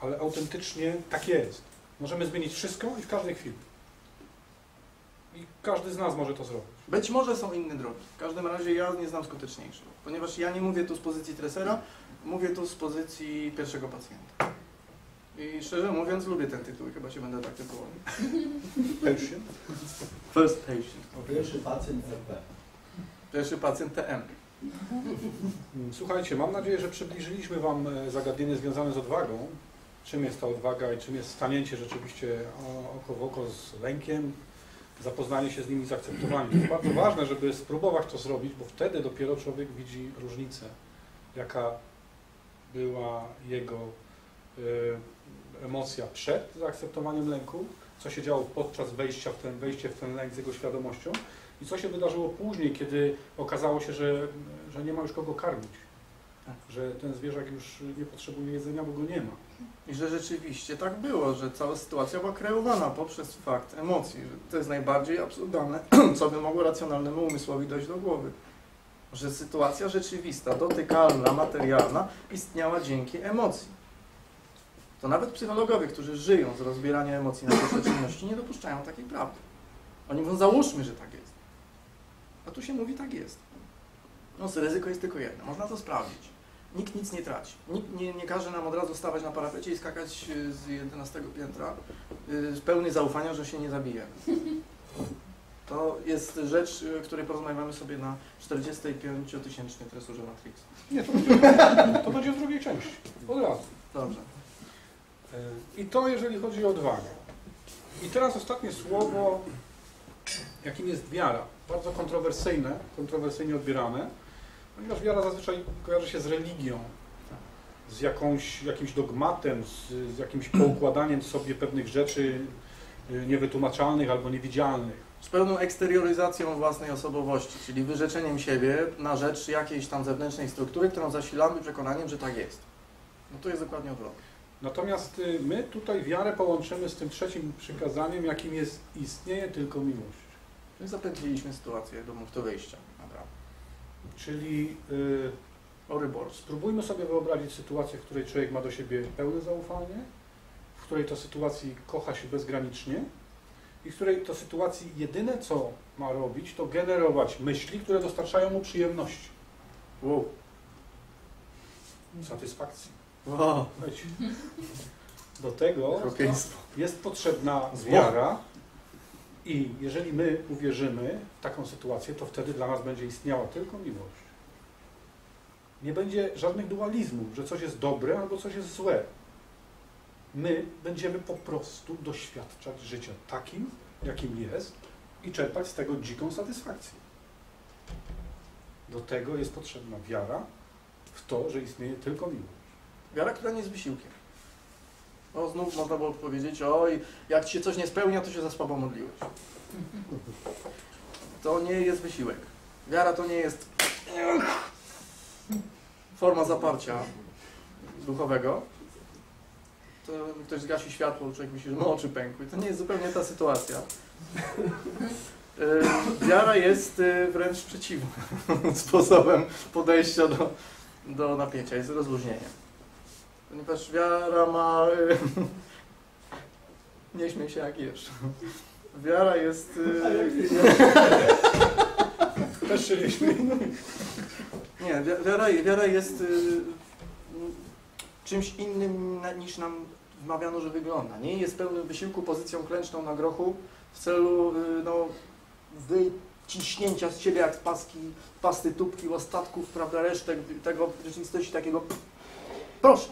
Ale autentycznie tak jest. Możemy zmienić wszystko i w każdej chwili. I każdy z nas może to zrobić. Być może są inne drogi. W każdym razie ja nie znam skuteczniejszych. Ponieważ ja nie mówię tu z pozycji tresera, mówię tu z pozycji pierwszego pacjenta. I szczerze mówiąc, lubię ten tytuł i chyba się będę tak tytułował. Patient. First patient. Pierwszy pacjent RP. Pierwszy pacjent TM. Słuchajcie, mam nadzieję, że przybliżyliśmy Wam e, zagadnienie związane z odwagą czym jest ta odwaga i czym jest stanięcie rzeczywiście oko w oko z lękiem, zapoznanie się z nim i zaakceptowanie. To jest bardzo ważne, żeby spróbować to zrobić, bo wtedy dopiero człowiek widzi różnicę, jaka była jego y, emocja przed zaakceptowaniem lęku, co się działo podczas wejścia w ten, wejście w ten lęk z jego świadomością i co się wydarzyło później, kiedy okazało się, że, że nie ma już kogo karmić, Tak. że ten zwierzak już nie potrzebuje jedzenia, bo go nie ma. I że rzeczywiście tak było, że cała sytuacja była kreowana poprzez fakt emocji, że to jest najbardziej absurdalne, co by mogło racjonalnemu umysłowi dojść do głowy. Że sytuacja rzeczywista, dotykalna, materialna istniała dzięki emocji. To nawet psychologowie, którzy żyją z rozbierania emocji na pierwsze czynności, nie dopuszczają takiej prawdy. Oni mówią, załóżmy, że tak jest. A tu się mówi, tak jest. No, ryzyko jest tylko jedno, można to sprawdzić. Nikt nic nie traci. Nikt nie, nie każe nam od razu stawać na parapecie i skakać y, z 11 piętra y, z pełny zaufania, że się nie zabijemy. To jest rzecz, y, której porozmawiamy sobie na 45-tysięcznej tresurze Matrix. Nie, to będzie, to będzie w drugiej części, od razu. Dobrze. E, I to jeżeli chodzi o odwagę. I teraz ostatnie słowo, jakim jest wiara. Bardzo kontrowersyjne, kontrowersyjnie odbierane, ponieważ wiara zazwyczaj kojarzy się z religią, z jakąś, jakimś dogmatem, z, z jakimś poukładaniem sobie pewnych rzeczy y, niewytłumaczalnych albo niewidzialnych. Z pełną eksterioryzacją własnej osobowości, czyli wyrzeczeniem siebie na rzecz jakiejś tam zewnętrznej struktury, którą zasilamy przekonaniem, że tak jest. No to jest dokładnie odwrotnie. Natomiast y, my tutaj wiarę połączymy z tym trzecim przykazaniem, jakim jest istnieje tylko miłość. Czyli zapętliliśmy sytuację do punktu wyjścia. Naprawdę. Czyli y, Orybors. spróbujmy sobie wyobrazić sytuację, w której człowiek ma do siebie pełne zaufanie, w której to sytuacji kocha się bezgranicznie i w której to sytuacji jedyne co ma robić, to generować myśli, które dostarczają mu przyjemności, Wow. satysfakcji. Wow. Do tego jest potrzebna wiara i jeżeli my uwierzymy w taką sytuację, to wtedy dla nas będzie istniała tylko miłość. Nie będzie żadnych dualizmów, że coś jest dobre albo coś jest złe. My będziemy po prostu doświadczać życia takim, jakim jest i czerpać z tego dziką satysfakcję. Do tego jest potrzebna wiara w to, że istnieje tylko miłość. Wiara, która nie jest wysiłkiem. No znów można było powiedzieć, oj, jak ci się coś nie spełnia, to się za słabo modliłeś. To nie jest wysiłek. Wiara to nie jest forma zaparcia duchowego. To ktoś zgasi światło, człowiek myśli, że mu oczy pękły. To nie jest zupełnie ta sytuacja. Y, Wiara jest y, wręcz przeciwnym sposobem podejścia do, do napięcia, jest rozluźnieniem. Ponieważ wiara ma... y, Nie śmiej się jak jesz. Wiara jest... y, Też się nie śmieję. Nie, wi- wiara, wiara jest y, czymś innym niż nam wmawiano, że wygląda. Nie jest pełnym wysiłku pozycją klęczną na grochu w celu no, wyciśnięcia z siebie jak z paski, pasty, tubki, ostatków, prawda, resztek tego w rzeczywistości takiego proszę.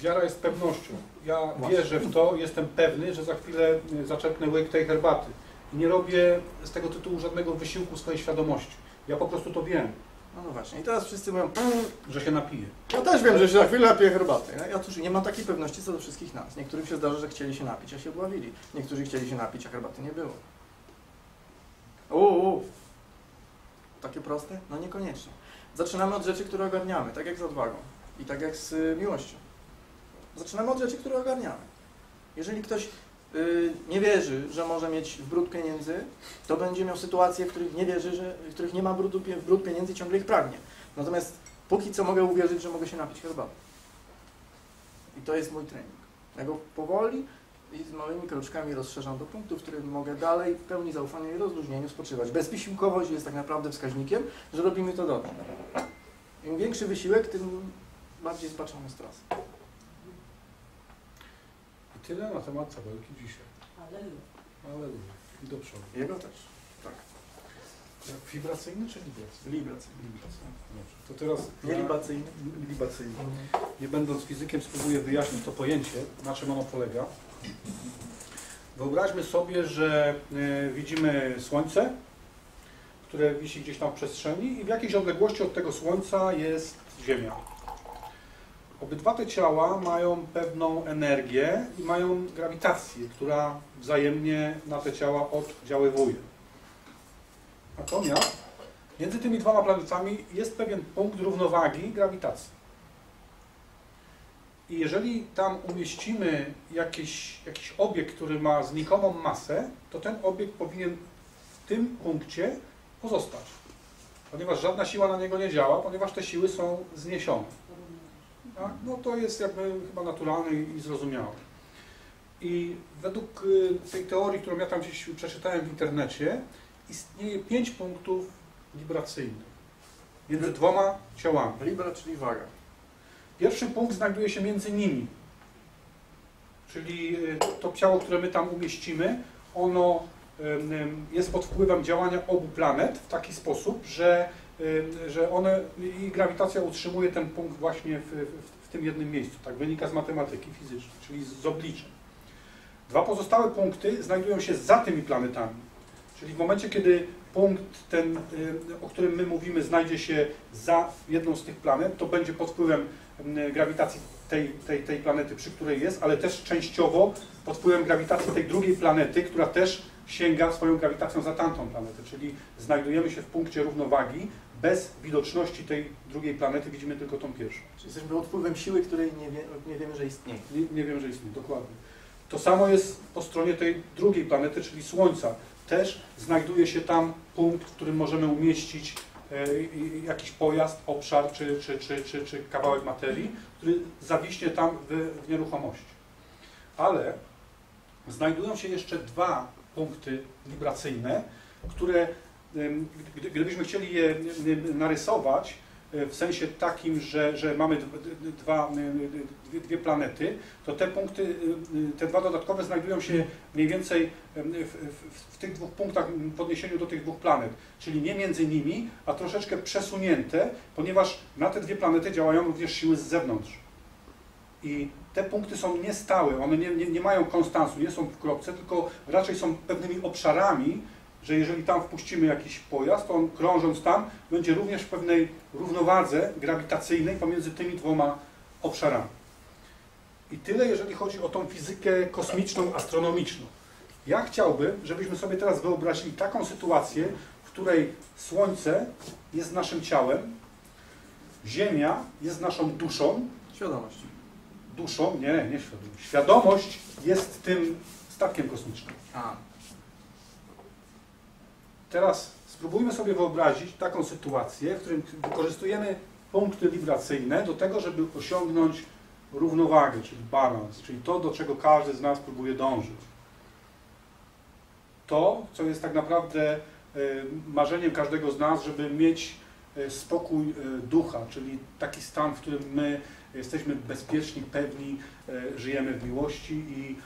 Wiara jest pewnością. Ja wierzę w to, jestem pewny, że za chwilę y, zaczerpnę łyk tej herbaty. I nie robię z tego tytułu żadnego wysiłku swojej świadomości. Ja po prostu to wiem, No, no właśnie. I teraz wszyscy mówią, że się napiję. ja też wiem, że się za chwilę napiję herbaty. Ja, też nie mam takiej pewności co do wszystkich nas. Niektórym się zdarza, że chcieli się napić, a się bławili. Niektórzy chcieli się napić, a herbaty nie było. Uuu, takie proste? No niekoniecznie. Zaczynamy od rzeczy, które ogarniamy, tak jak z odwagą i tak jak z y, miłością. Zaczynamy od rzeczy, które ogarniamy. Jeżeli ktoś y, nie wierzy, że może mieć brud pieniędzy, to będzie miał sytuacje, w których nie wierzy, że, w których nie ma brudu, brud pieniędzy i ciągle ich pragnie. Natomiast póki co mogę uwierzyć, że mogę się napić herbaty. I to jest mój trening. Ja go powoli i z małymi kroczkami rozszerzam do punktu, w którym mogę dalej w pełni zaufania i rozluźnieniu spoczywać. Bezwysiłkowość jest tak naprawdę wskaźnikiem, że robimy to dobrze. Im większy wysiłek, tym bardziej zbaczamy stres. I tyle na temat tabelki dzisiaj. Aleluja. Aleluja. I do przodu. Jego też. Tak. Wibracyjny czy libracyjny? Libracyjny. Libracyjny. Dobrze. To teraz Nie libacyjny. libacyjny. Nie będąc fizykiem, spróbuję wyjaśnić to pojęcie, na czym ono polega. Wyobraźmy sobie, że e, widzimy Słońce, które wisi gdzieś tam w przestrzeni i w jakiejś odległości od tego Słońca jest Ziemia. Obydwa te ciała mają pewną energię i mają grawitację, która wzajemnie na te ciała oddziaływuje. Natomiast między tymi dwoma planetami jest pewien punkt równowagi grawitacji. I jeżeli tam umieścimy jakiś, jakiś obiekt, który ma znikomą masę, to ten obiekt powinien w tym punkcie pozostać. Ponieważ żadna siła na niego nie działa, ponieważ te siły są zniesione. Tak? No to jest jakby chyba naturalne i zrozumiałe. I według y, tej teorii, którą ja tam gdzieś przeczytałem w internecie, istnieje pięć punktów wibracyjnych między dwoma ciałami. Libra, czyli waga. Pierwszy punkt znajduje się między nimi. Czyli y, to ciało, które my tam umieścimy, ono jest pod wpływem działania obu planet w taki sposób, że, że one i grawitacja utrzymuje ten punkt właśnie w, w, w tym jednym miejscu. Tak wynika z matematyki fizycznej, czyli z obliczeń. Dwa pozostałe punkty znajdują się za tymi planetami. Czyli w momencie, kiedy punkt ten, y, o którym my mówimy, znajdzie się za jedną z tych planet, to będzie pod wpływem y, grawitacji tej, tej, tej planety, przy której jest, ale też częściowo pod wpływem grawitacji tej drugiej planety, która też sięga swoją grawitacją za tamtą planetę, czyli znajdujemy się w punkcie równowagi, bez widoczności tej drugiej planety widzimy tylko tą pierwszą. Czyli jesteśmy pod wpływem siły, której nie, wie, nie wiemy, że istnieje. Nie, nie wiem, że istnieje, dokładnie. To samo jest po stronie tej drugiej planety, czyli Słońca. Też znajduje się tam punkt, w którym możemy umieścić e, jakiś pojazd, obszar czy, czy, czy, czy, czy kawałek materii, który zawiśnie tam w, w nieruchomości. Ale znajdują się jeszcze dwa punkty wibracyjne, które gdybyśmy chcieli je narysować y, w sensie takim, że, że mamy dwa, y, dwie, dwie planety, to te punkty, y, y, te dwa dodatkowe znajdują się mniej więcej w, w, w tych dwóch punktach w podniesieniu do tych dwóch planet, czyli nie między nimi, a troszeczkę przesunięte, ponieważ na te dwie planety działają również siły z zewnątrz. I te punkty są niestałe, one nie, nie, nie mają konstansu, nie są w kropce, tylko raczej są pewnymi obszarami, że jeżeli tam wpuścimy jakiś pojazd, to on krążąc tam będzie również w pewnej równowadze grawitacyjnej pomiędzy tymi dwoma obszarami. I tyle, jeżeli chodzi o tą fizykę kosmiczną, astronomiczną. Ja chciałbym, żebyśmy sobie teraz wyobrazili taką sytuację, w której Słońce jest naszym ciałem, Ziemia jest naszą duszą, Świadomość. duszą, nie, nie świadomość. Świadomość jest tym statkiem kosmicznym. A. Teraz spróbujmy sobie wyobrazić taką sytuację, w którym wykorzystujemy punkty wibracyjne do tego, żeby osiągnąć równowagę, czyli balans, czyli to, do czego każdy z nas próbuje dążyć. To, co jest tak naprawdę e, marzeniem każdego z nas, żeby mieć e, spokój e, ducha, czyli taki stan, w którym my jesteśmy bezpieczni, pewni, żyjemy w miłości i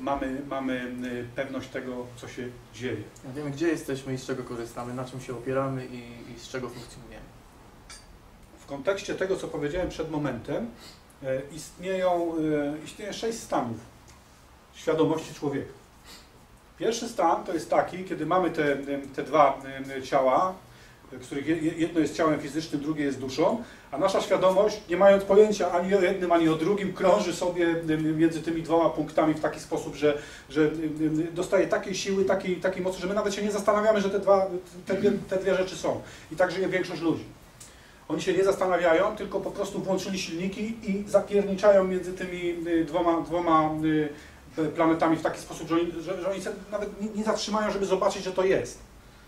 mamy, mamy pewność tego, co się dzieje. Wiemy, gdzie jesteśmy i z czego korzystamy, na czym się opieramy i, i z czego funkcjonujemy. W kontekście tego, co powiedziałem przed momentem, e, istnieją, e, istnieje sześć stanów świadomości człowieka. Pierwszy stan to jest taki, kiedy mamy te, te dwa ciała, e, których je- jedno jest ciałem fizycznym, drugie jest duszą, a nasza świadomość, nie mając pojęcia ani o jednym, ani o drugim, krąży sobie między tymi dwoma punktami w taki sposób, że, że dostaje takiej siły, takiej, takiej mocy, że my nawet się nie zastanawiamy, że te, dwa, te, dwie, te dwie rzeczy są. I tak żyje większość ludzi. Oni się nie zastanawiają, tylko po prostu włączyli silniki i zapierniczają między tymi y, dwoma, dwoma y, planetami w taki sposób, że oni, że, że oni nawet nie zatrzymają, żeby zobaczyć, że to jest.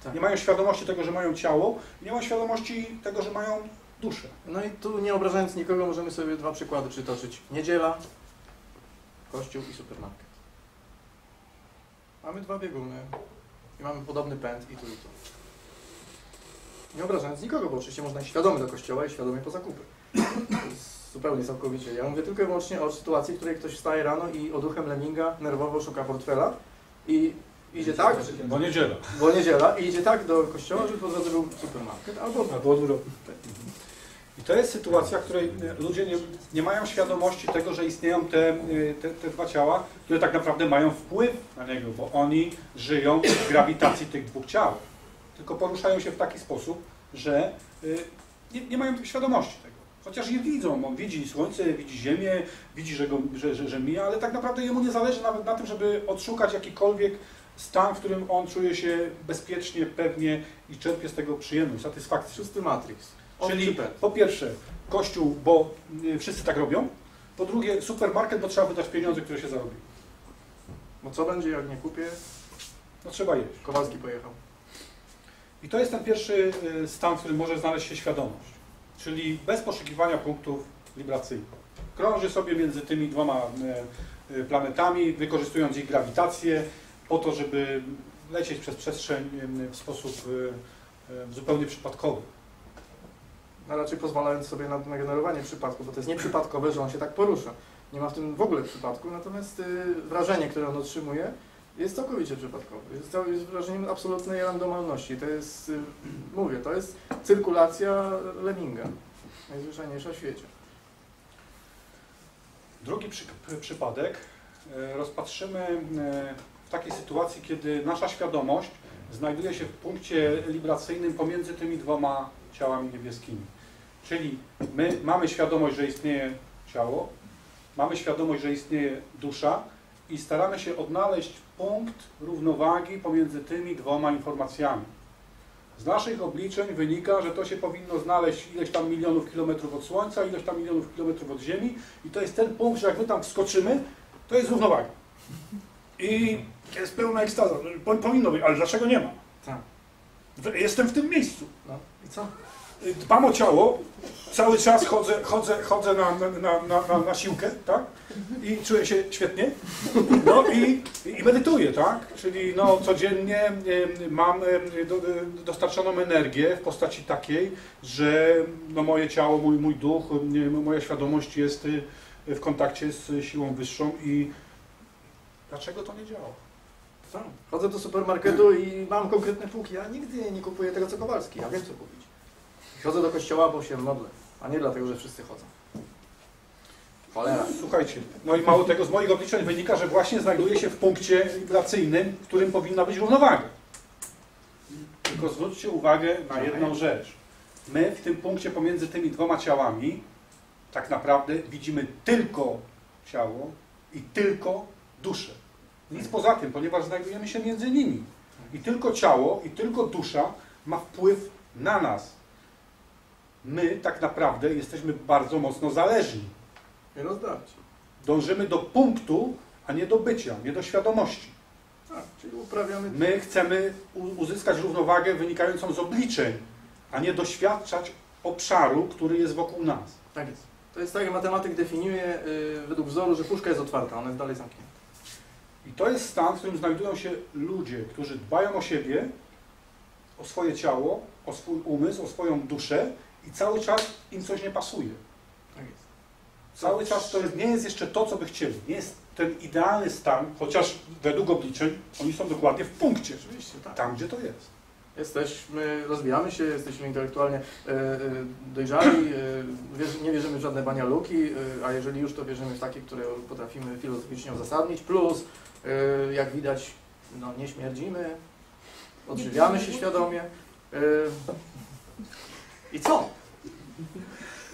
Tak. Nie mają świadomości tego, że mają ciało, nie mają świadomości tego, że mają duszę. No i tu nie obrażając nikogo, możemy sobie dwa przykłady przytoczyć. Niedziela, kościół i supermarket. Mamy dwa bieguny i mamy podobny pęd i tu i tu. Nie obrażając nikogo, bo oczywiście można iść świadomy do kościoła i świadomie po zakupy. Zupełnie całkowicie. Ja mówię tylko i wyłącznie o sytuacji, w której ktoś wstaje rano i odruchem leminga nerwowo szuka portfela i idzie tak, Bo niedziela. bo niedziela, i idzie tak do kościoła, żeby po drodze był supermarket, albo odwrotnie. I to jest sytuacja, w której e, ludzie nie, nie mają świadomości tego, że istnieją te, e, te, te dwa ciała, które tak naprawdę mają wpływ na niego, bo oni żyją w grawitacji tych dwóch ciał. Tylko poruszają się w taki sposób, że e, nie, nie mają świadomości tego. Chociaż je widzą, on widzi słońce, widzi ziemię, widzi, że, go, że, że, że mija, ale tak naprawdę jemu nie zależy nawet na tym, żeby odszukać jakikolwiek stan, w którym on czuje się bezpiecznie, pewnie i czerpie z tego przyjemność, satysfakcję. szósty Matrix. Czyli po pierwsze kościół, bo y, wszyscy tak robią. Po drugie supermarket, bo trzeba wydać pieniądze, które się zarobi. Bo co będzie, jak nie kupię? No trzeba jeść. Kowalski pojechał. I to jest ten pierwszy y, stan, w którym może znaleźć się świadomość. Czyli bez poszukiwania punktów wibracyjnych. Krąży sobie między tymi dwoma y, planetami, wykorzystując ich grawitację po to, żeby lecieć przez przestrzeń w sposób y, zupełnie przypadkowy. A raczej pozwalając sobie na, na generowanie przypadku, bo to jest nieprzypadkowe, że on się tak porusza. Nie ma w tym w ogóle przypadku, natomiast y, wrażenie, które on otrzymuje, jest całkowicie przypadkowe. Jest, wrażeniem absolutnej randomalności. To jest, y, mówię, to jest cyrkulacja Leminga, najzwyczajniejsza w świecie. Drugi przy, przy- przypadek e, rozpatrzymy e, takiej sytuacji, kiedy nasza świadomość znajduje się w punkcie libracyjnym pomiędzy tymi dwoma ciałami niebieskimi. Czyli my mamy świadomość, że istnieje ciało, mamy świadomość, że istnieje dusza i staramy się odnaleźć punkt równowagi pomiędzy tymi dwoma informacjami. Z naszych obliczeń wynika, że to się powinno znaleźć ileś tam milionów kilometrów od Słońca, ileś tam milionów kilometrów od Ziemi i to jest ten punkt, że jak my tam wskoczymy, to jest równowaga. I jest pełna ekstaza. Po- Powinno być, ale dlaczego nie ma? Tak. Jestem w tym miejscu. No i co? Dbam o ciało, cały czas chodzę, chodzę, chodzę na, na, na, na, na siłkę, tak? I czuję się świetnie. No i, i medytuję, tak? Czyli no, codziennie mam dostarczoną energię w postaci takiej, że no, moje ciało, mój, mój duch, moja świadomość jest y, w kontakcie z siłą wyższą i dlaczego to nie działa? Chodzę do supermarketu i mam konkretne półki. Ja nigdy nie kupuję tego, co Kowalski. Ja wiem, co kupić. Chodzę do kościoła, bo się modlę, a nie dlatego, że wszyscy chodzą. Cholera. Słuchajcie, no i mało tego z moich obliczeń wynika, że właśnie znajduje się w punkcie wibracyjnym, w którym powinna być równowaga. Tylko zwróćcie uwagę na jedną rzecz. My w tym punkcie pomiędzy tymi dwoma ciałami tak naprawdę widzimy tylko ciało i tylko duszę. Nic poza tym, ponieważ znajdujemy się między nimi. I tylko ciało i tylko dusza ma wpływ na nas. My tak naprawdę jesteśmy bardzo mocno zależni. Nie rozdarci. Dążymy do punktu, a nie do bycia, nie do świadomości. Tak, czyli uprawiamy... My chcemy uzyskać równowagę wynikającą z obliczeń, a nie doświadczać obszaru, który jest wokół nas. Tak jest. To jest tak, jak matematyk definiuje y, według wzoru, że puszka jest otwarta, ona jest dalej zamknięta. I to jest stan, w którym znajdują się ludzie, którzy dbają o siebie, o swoje ciało, o swój umysł, o swoją duszę i cały czas im coś nie pasuje. Tak jest. Cały czas to jest, nie jest jeszcze to, co by chcieli. Nie jest ten idealny stan, chociaż według obliczeń oni są dokładnie w punkcie, Oczywiście, tak. tam gdzie to jest. Jesteśmy, rozwijamy się, jesteśmy intelektualnie e, e, dojrzali, e, nie wierzymy w żadne banialuki, e, a jeżeli już, to wierzymy w takie, które potrafimy filozoficznie uzasadnić, plus, jak widać, no, nie śmierdzimy, odżywiamy się świadomie. E, I co?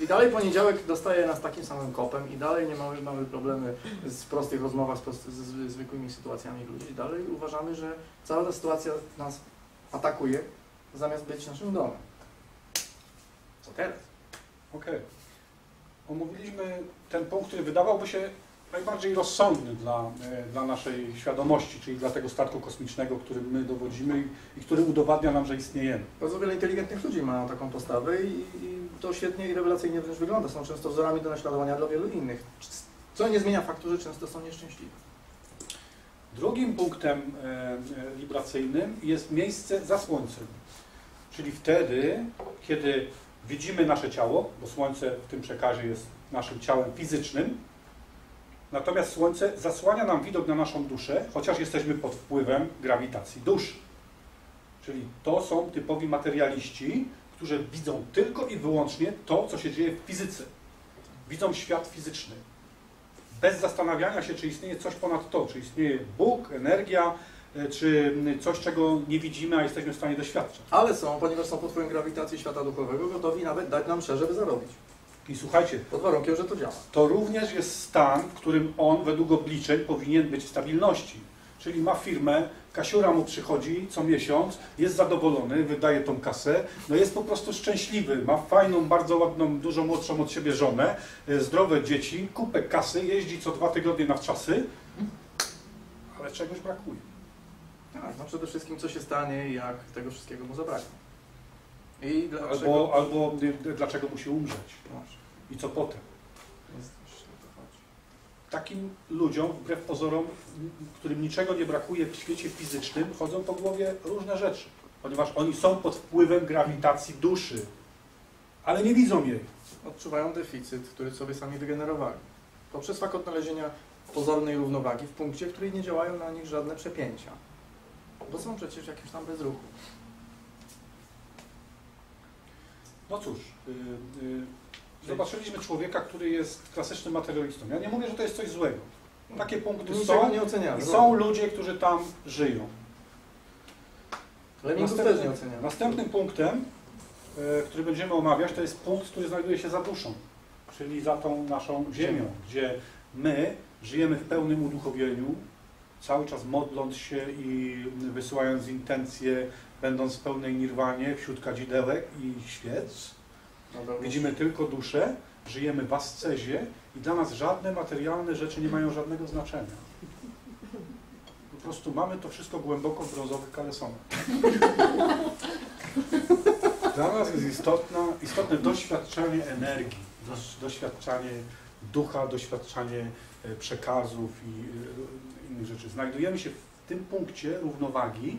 I dalej poniedziałek dostaje nas takim samym kopem i dalej nie mamy, mamy problemy z prostych rozmowach, z, prost, z, zwykłymi sytuacjami ludzi. I dalej uważamy, że cała ta sytuacja nas atakuje, zamiast być naszym domem. Co teraz? Okej. Omówiliśmy ten punkt, który wydawałby się najbardziej rozsądny dla, e, dla naszej świadomości, czyli dla tego statku kosmicznego, którym my dowodzimy i, i który udowadnia nam, że istniejemy. Bardzo wiele inteligentnych ludzi ma taką postawę i, i to świetnie i rewelacyjnie wręcz wygląda. Są często wzorami do naśladowania dla wielu innych. Co nie zmienia faktu, że często są nieszczęśliwi. Drugim punktem e, e, wibracyjnym jest miejsce za Słońcem. Czyli wtedy, kiedy widzimy nasze ciało, bo Słońce w tym przekazie jest naszym ciałem fizycznym, Natomiast Słońce zasłania nam widok na naszą duszę, chociaż jesteśmy pod wpływem grawitacji duszy. Czyli to są typowi materialiści, którzy widzą tylko i wyłącznie to, co się dzieje w fizyce. Widzą świat fizyczny. Bez zastanawiania się, czy istnieje coś ponad to, czy istnieje Bóg, energia, e, czy coś, czego nie widzimy, a jesteśmy w stanie doświadczać. Ale są, ponieważ są pod wpływem grawitacji świata duchowego, gotowi nawet dać nam szerze, żeby zarobić. I słuchajcie, Pod warunkiem, że to działa. to również jest stan, w którym on według obliczeń powinien być w stabilności. Czyli ma firmę, kasiura mu przychodzi co miesiąc, jest zadowolony, wydaje tą kasę, no jest po prostu szczęśliwy, ma fajną, bardzo ładną, dużo młodszą od siebie żonę, e, zdrowe dzieci, kupę kasy, jeździ co dwa tygodnie na wczasy, ale czegoś brakuje. Tak, no przede wszystkim co się stanie, jak tego wszystkiego mu zabraknie. I dlaczego... Albo, albo dlaczego musi umrzeć i co potem. takim ludziom, wbrew pozorom, którym niczego nie brakuje w świecie fizycznym, chodzą po głowie różne rzeczy, ponieważ oni są pod wpływem grawitacji duszy, ale nie widzą jej. Odczuwają deficyt, który sobie sami wygenerowali. Poprzez fakt odnalezienia pozornej równowagi w punkcie, w której nie działają na nich żadne przepięcia. Bo są przecież w jakimś tam bezruchu. No cóż, y, y, zobaczyliśmy człowieka, który jest klasycznym materialistą. Ja nie mówię, że to jest coś złego. Takie punkty Niczego są nie oceniamy. i są ludzie, którzy tam żyją. Lemmingów też nie oceniamy. Następnym punktem, e, który będziemy omawiać, to jest punkt, który znajduje się za duszą, czyli za tą naszą ziemią, gdzie my żyjemy w pełnym uduchowieniu, cały czas modląc się i wysyłając intencje, będąc w pełnej nirwanie wśród kadzidełek i świec. Nadal Widzimy tylko duszę, żyjemy w ascezie i dla nas żadne materialne rzeczy nie mają żadnego znaczenia. Po prostu mamy to wszystko głęboko w brązowych kalesonach. Dla nas jest istotna, istotne doświadczanie energii, doś- doświadczanie ducha, doświadczanie e, przekazów i e, innych rzeczy. Znajdujemy się w tym punkcie równowagi,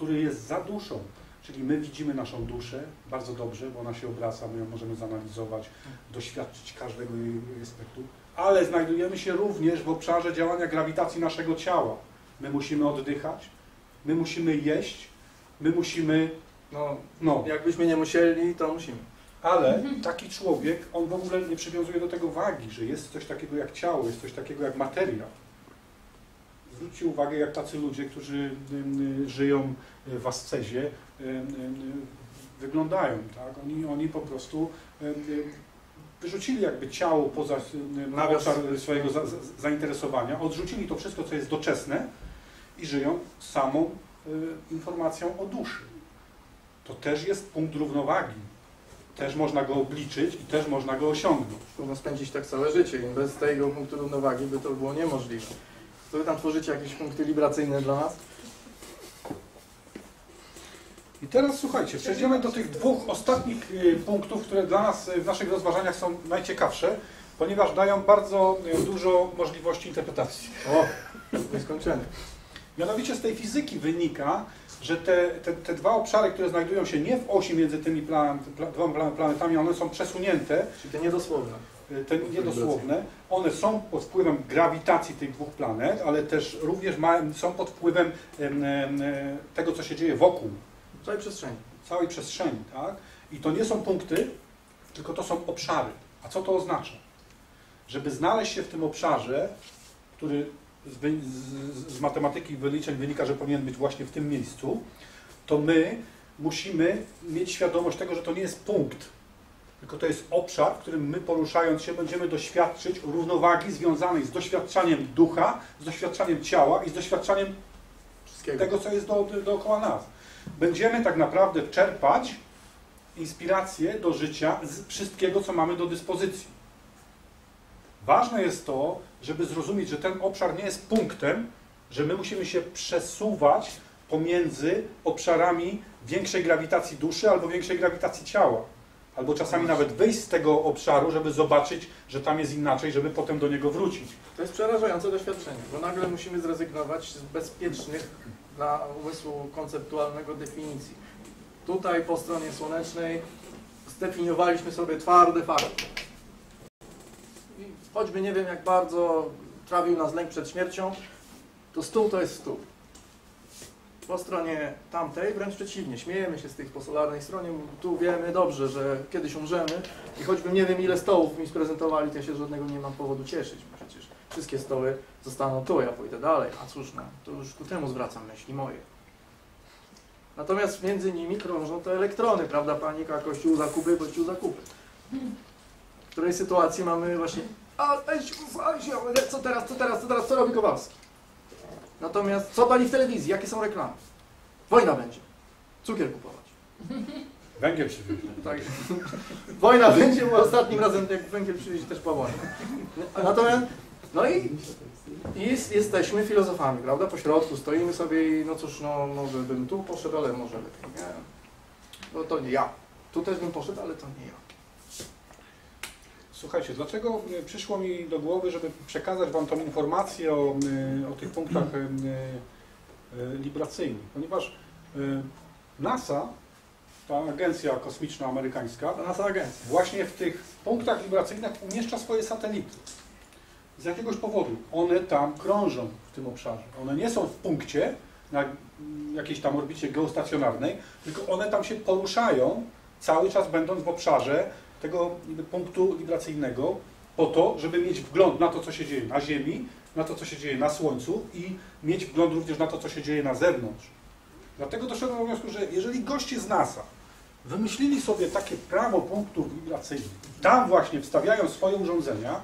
który jest za duszą. Czyli my widzimy naszą duszę bardzo dobrze, bo ona się obraca, my ją możemy zanalizować, doświadczyć każdego jej aspektu, ale znajdujemy się również w obszarze działania grawitacji naszego ciała. My musimy oddychać, my musimy jeść, my musimy, No, no, jakbyśmy nie musieli, to musimy. ale taki człowiek, on w ogóle nie przywiązuje do tego wagi, że jest coś takiego jak ciało, jest coś takiego jak materia. Zwróćcie uwagę, jak tacy ludzie, którzy żyją w ascezie, wyglądają. Tak? Oni, oni po prostu wyrzucili jakby ciało poza Nawias- obszar swojego za, za, zainteresowania, odrzucili to wszystko, co jest doczesne i żyją samą y, informacją o duszy. To też jest punkt równowagi. Też można go obliczyć i też można go osiągnąć. Można spędzić tak całe życie i bez tego punktu równowagi by to było niemożliwe. To wy tam tworzycie jakieś punkty libracyjne dla nas? I teraz słuchajcie, przejdziemy do tych dwóch ostatnich y, punktów, które dla nas y, w naszych rozważaniach są najciekawsze, ponieważ dają bardzo y, dużo możliwości interpretacji. O, nieskończenie. Mianowicie z tej fizyki wynika, że te, te, te dwa obszary, które znajdują się nie w osi między tymi plan, pla, dwoma pla- planetami, one są przesunięte, Czyli te niedosłowne. Y, te niedosłowne, one są pod wpływem grawitacji tych dwóch planet, ale też również ma, są pod wpływem em, em, e, tego, co się dzieje wokół. Całej przestrzeni. całej przestrzeni, tak? I to nie są punkty, tylko to są obszary. A co to oznacza? Żeby znaleźć się w tym obszarze, który z, z, z matematyki i wyliczeń wynika, że powinien być właśnie w tym miejscu, to my musimy mieć świadomość tego, że to nie jest punkt, tylko to jest obszar, w którym my poruszając się będziemy doświadczyć równowagi związanej z doświadczaniem ducha, z doświadczaniem ciała i z doświadczaniem Wszystkiego. tego, co jest do, dookoła nas. Będziemy tak naprawdę czerpać inspirację do życia z wszystkiego, co mamy do dyspozycji. Ważne jest to, żeby zrozumieć, że ten obszar nie jest punktem, że my musimy się przesuwać pomiędzy obszarami większej grawitacji duszy albo większej grawitacji ciała. Albo czasami nawet wyjść z tego obszaru, żeby zobaczyć, że tam jest inaczej, żeby potem do niego wrócić. To jest przerażające doświadczenie, bo nagle musimy zrezygnować z bezpiecznych dla umysłu konceptualnego definicji. Tutaj po stronie słonecznej zdefiniowaliśmy sobie twarde fakty. I choćby nie wiem jak bardzo trawił nas lęk przed śmiercią, to stół to jest stół. Po stronie tamtej wręcz przeciwnie, śmiejemy się z tych po solarnej stronie, tu wiemy dobrze, że kiedyś umrzemy i choćbym nie wiem ile stołów mi sprezentowali, to ja się żadnego nie mam powodu cieszyć, przecież wszystkie stoły zostaną tu, ja pójdę dalej, a cóż no, to już ku temu zwracam myśli moje. Natomiast między nimi krążą te elektrony, prawda panika, kościół zakupy, kościół zakupy. W której sytuacji mamy właśnie a, co teraz, co teraz, co teraz, co robi Kowalski? Natomiast co pani w telewizji, jakie są reklamy? Wojna będzie. Cukier kupować. Węgiel przywieźli. Tak. Wojna będzie, bo ostatnim razem jak węgiel przywieźli też po wojnie. Natomiast, no i i jest, jesteśmy filozofami, prawda? Po środku stoimy sobie i no cóż, no może bym tu poszedł, ale może lepiej nie. No to nie ja. Tu też bym poszedł, ale to nie ja. Słuchajcie, dlaczego e, przyszło mi do głowy, żeby przekazać Wam tą informację o, e, o tych punktach e, libracyjnych? Ponieważ NASA, ta agencja kosmiczna amerykańska, To nasza agencja. właśnie w tych punktach wibracyjnych umieszcza swoje satelity. Z jakiegoś powodu. One tam krążą w tym obszarze. One nie są w punkcie, na jakiejś tam orbicie geostacjonarnej, tylko one tam się poruszają, cały czas będąc w obszarze tego punktu wibracyjnego, po to, żeby mieć wgląd na to, co się dzieje na Ziemi, na to, co się dzieje na Słońcu i mieć wgląd również na to, co się dzieje na zewnątrz. Dlatego doszedłem do wniosku, że jeżeli goście z NASA wymyślili sobie takie prawo punktów wibracyjnych, tam właśnie wstawiają swoje urządzenia,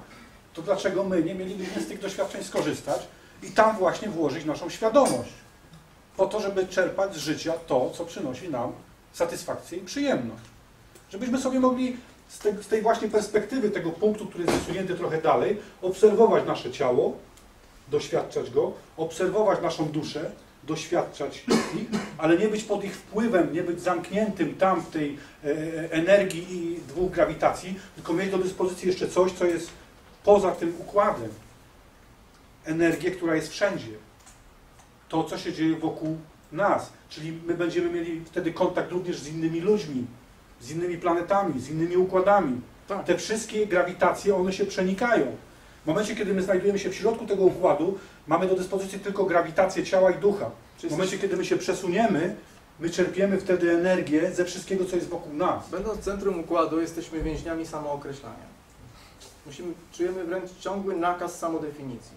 to dlaczego my nie mielibyśmy z tych doświadczeń skorzystać i tam właśnie włożyć naszą świadomość? Po to, żeby czerpać z życia to, co przynosi nam satysfakcję i przyjemność. Żebyśmy sobie mogli z tej, z tej właśnie perspektywy tego punktu, który jest wysunięty trochę dalej, obserwować nasze ciało, doświadczać go, obserwować naszą duszę, doświadczać ich, ale nie być pod ich wpływem, nie być zamkniętym tam w tej e, energii i dwóch grawitacji, tylko mieć do dyspozycji jeszcze coś, co jest poza tym układem. Energię, która jest wszędzie. To, co się dzieje wokół nas. Czyli my będziemy mieli wtedy kontakt również z innymi ludźmi, z innymi planetami, z innymi układami. Tak. Te wszystkie grawitacje, one się przenikają. W momencie, kiedy my znajdujemy się w środku tego układu, mamy do dyspozycji tylko grawitację ciała i ducha. W momencie, kiedy my się przesuniemy, my czerpiemy wtedy energię ze wszystkiego, co jest wokół nas. Będąc centrum układu, jesteśmy więźniami samookreślania. Musimy, czujemy wręcz ciągły nakaz samodefinicji.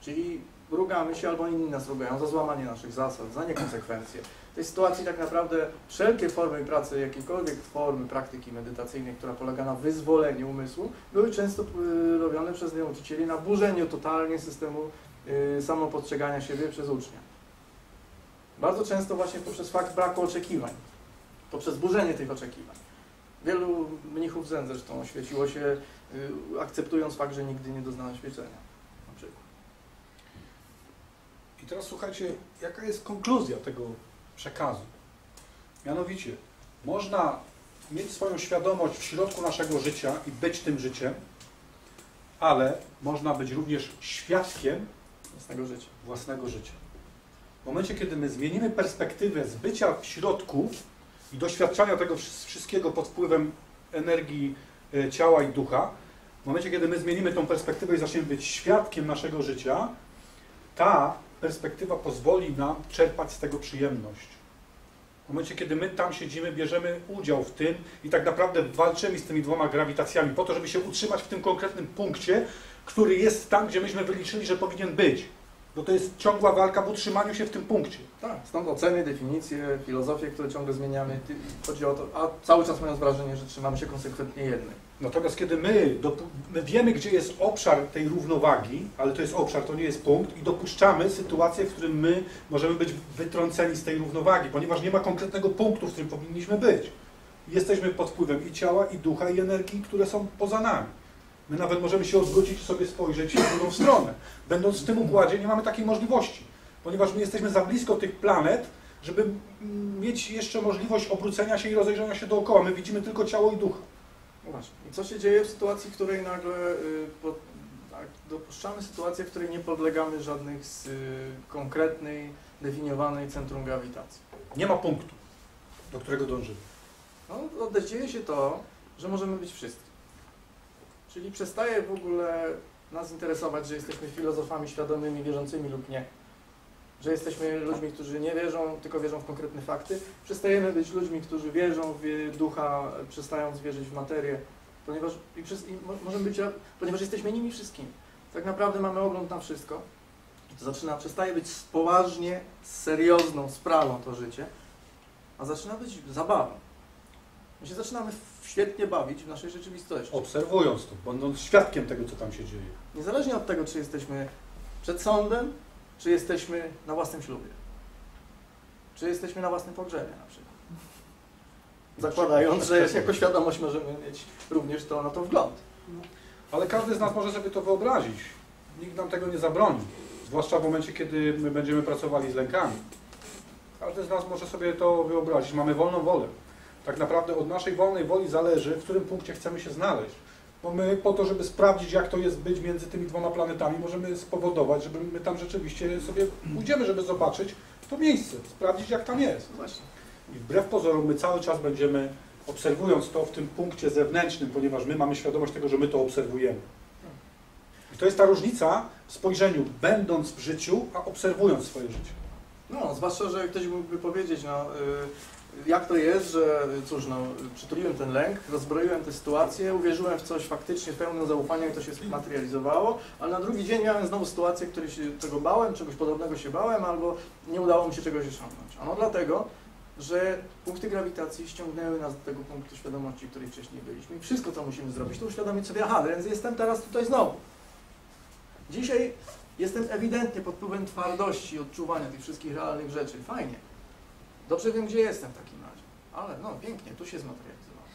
Czyli rugamy się albo inni nas rugają za złamanie naszych zasad, za niekonsekwencje. W tej sytuacji tak naprawdę wszelkie formy pracy, jakiekolwiek formy praktyki medytacyjnej, która polega na wyzwoleniu umysłu, były często y, robione przez nauczycieli na burzeniu totalnie systemu y, samopostrzegania siebie przez ucznia. Bardzo często właśnie poprzez fakt braku oczekiwań, poprzez burzenie tych oczekiwań. Wielu mnichów zen zresztą oświeciło się, y, akceptując fakt, że nigdy nie doznano świecenia. Na przykład. I teraz słuchajcie, jaka jest konkluzja tego przekazu? Mianowicie, można mieć swoją świadomość w środku naszego życia i być tym życiem, ale można być również świadkiem Własnego życia. własnego życia. W momencie, kiedy my zmienimy perspektywę z bycia w środku i doświadczania tego wszy- wszystkiego pod wpływem energii e, ciała i ducha, w momencie, kiedy my zmienimy tą perspektywę i zaczniemy być świadkiem naszego życia, ta perspektywa pozwoli nam czerpać z tego przyjemność. W momencie, kiedy my tam siedzimy, bierzemy udział w tym i tak naprawdę walczymy z tymi dwoma grawitacjami po to, żeby się utrzymać w tym konkretnym punkcie, który jest tam, gdzie myśmy wyliczyli, że powinien być. Bo to jest ciągła walka w utrzymaniu się w tym punkcie. Tak, stąd oceny, definicje, filozofie, które ciągle zmieniamy. Chodzi o to, a cały czas mając wrażenie, że trzymamy się konsekwentnie jednej. Natomiast kiedy my, my wiemy, gdzie jest obszar tej równowagi, ale to jest obszar, to nie jest punkt, i dopuszczamy sytuację, w którym my możemy być wytrąceni z tej równowagi, ponieważ nie ma konkretnego punktu, w którym powinniśmy być. Jesteśmy pod wpływem i ciała, i ducha, i energii, które są poza nami. My nawet możemy się odwrócić i sobie spojrzeć w drugą stronę. Będąc w tym układzie nie mamy takiej możliwości, ponieważ my jesteśmy za blisko tych planet, żeby mieć jeszcze możliwość obrócenia się i rozejrzenia się dookoła. My widzimy tylko ciało i ducha. No właśnie. I co się dzieje w sytuacji, w której nagle y, po, tak, dopuszczamy sytuację, w której nie podlegamy żadnych z y, konkretnej, definiowanej centrum grawitacji? Nie ma punktu, do którego dążymy. No, dzieje się to, że możemy być wszyscy. Czyli przestaje w ogóle nas interesować, że jesteśmy filozofami świadomymi, wierzącymi lub nie. Że jesteśmy ludźmi, którzy nie wierzą, tylko wierzą w konkretne fakty. Przestajemy być ludźmi, którzy wierzą w ducha, przestając wierzyć w materię, ponieważ i przez, i mo- możemy być, ponieważ jesteśmy nimi wszystkimi. Tak naprawdę mamy ogląd na wszystko. To zaczyna, przestaje być poważnie, seriozną sprawą to życie, a zaczyna być zabawą. My się zaczynamy świetnie bawić w naszej rzeczywistości. Obserwując to, będąc świadkiem tego, co tam się dzieje. Niezależnie od tego, czy jesteśmy przed sądem, czy jesteśmy na własnym ślubie. Czy jesteśmy na własnym pogrzebie na przykład. Zakładając, że jako świadomość możemy mieć również to na to wgląd. Ale każdy z nas może sobie to wyobrazić. Nikt nam tego nie zabroni. Zwłaszcza w momencie, kiedy my będziemy pracowali z lękami. Każdy z nas może sobie to wyobrazić. Mamy wolną wolę. Tak naprawdę od naszej wolnej woli zależy, w którym punkcie chcemy się znaleźć. Bo my po to, żeby sprawdzić, jak to jest być między tymi dwoma planetami, możemy spowodować, żeby my tam rzeczywiście sobie pójdziemy, żeby zobaczyć to miejsce, sprawdzić, jak tam jest. I wbrew pozorom my cały czas będziemy, obserwując to w tym punkcie zewnętrznym, ponieważ my mamy świadomość tego, że my to obserwujemy. I to jest ta różnica w spojrzeniu, będąc w życiu, a obserwując swoje życie. No, zwłaszcza, że ktoś mógłby powiedzieć, no, y, jak to jest, że cóż, no, przytuliłem ten lęk, rozbroiłem tę sytuację, uwierzyłem w coś faktycznie pełnym zaufania i to się materializowało, ale na drugi dzień miałem znowu sytuację, której się czego bałem, czegoś podobnego się bałem, albo nie udało mi się czegoś osiągnąć. Ano dlatego, że punkty grawitacji ściągnęły nas do tego punktu świadomości, w której wcześniej byliśmy. I wszystko, co musimy zrobić, to uświadomić sobie, aha, więc jestem teraz tutaj znowu. Dzisiaj jestem ewidentnie pod wpływem twardości, odczuwania tych wszystkich realnych rzeczy. Fajnie. Dobrze wiem, gdzie jestem w takim razie. Ale no, pięknie, tu się zmaterializowało.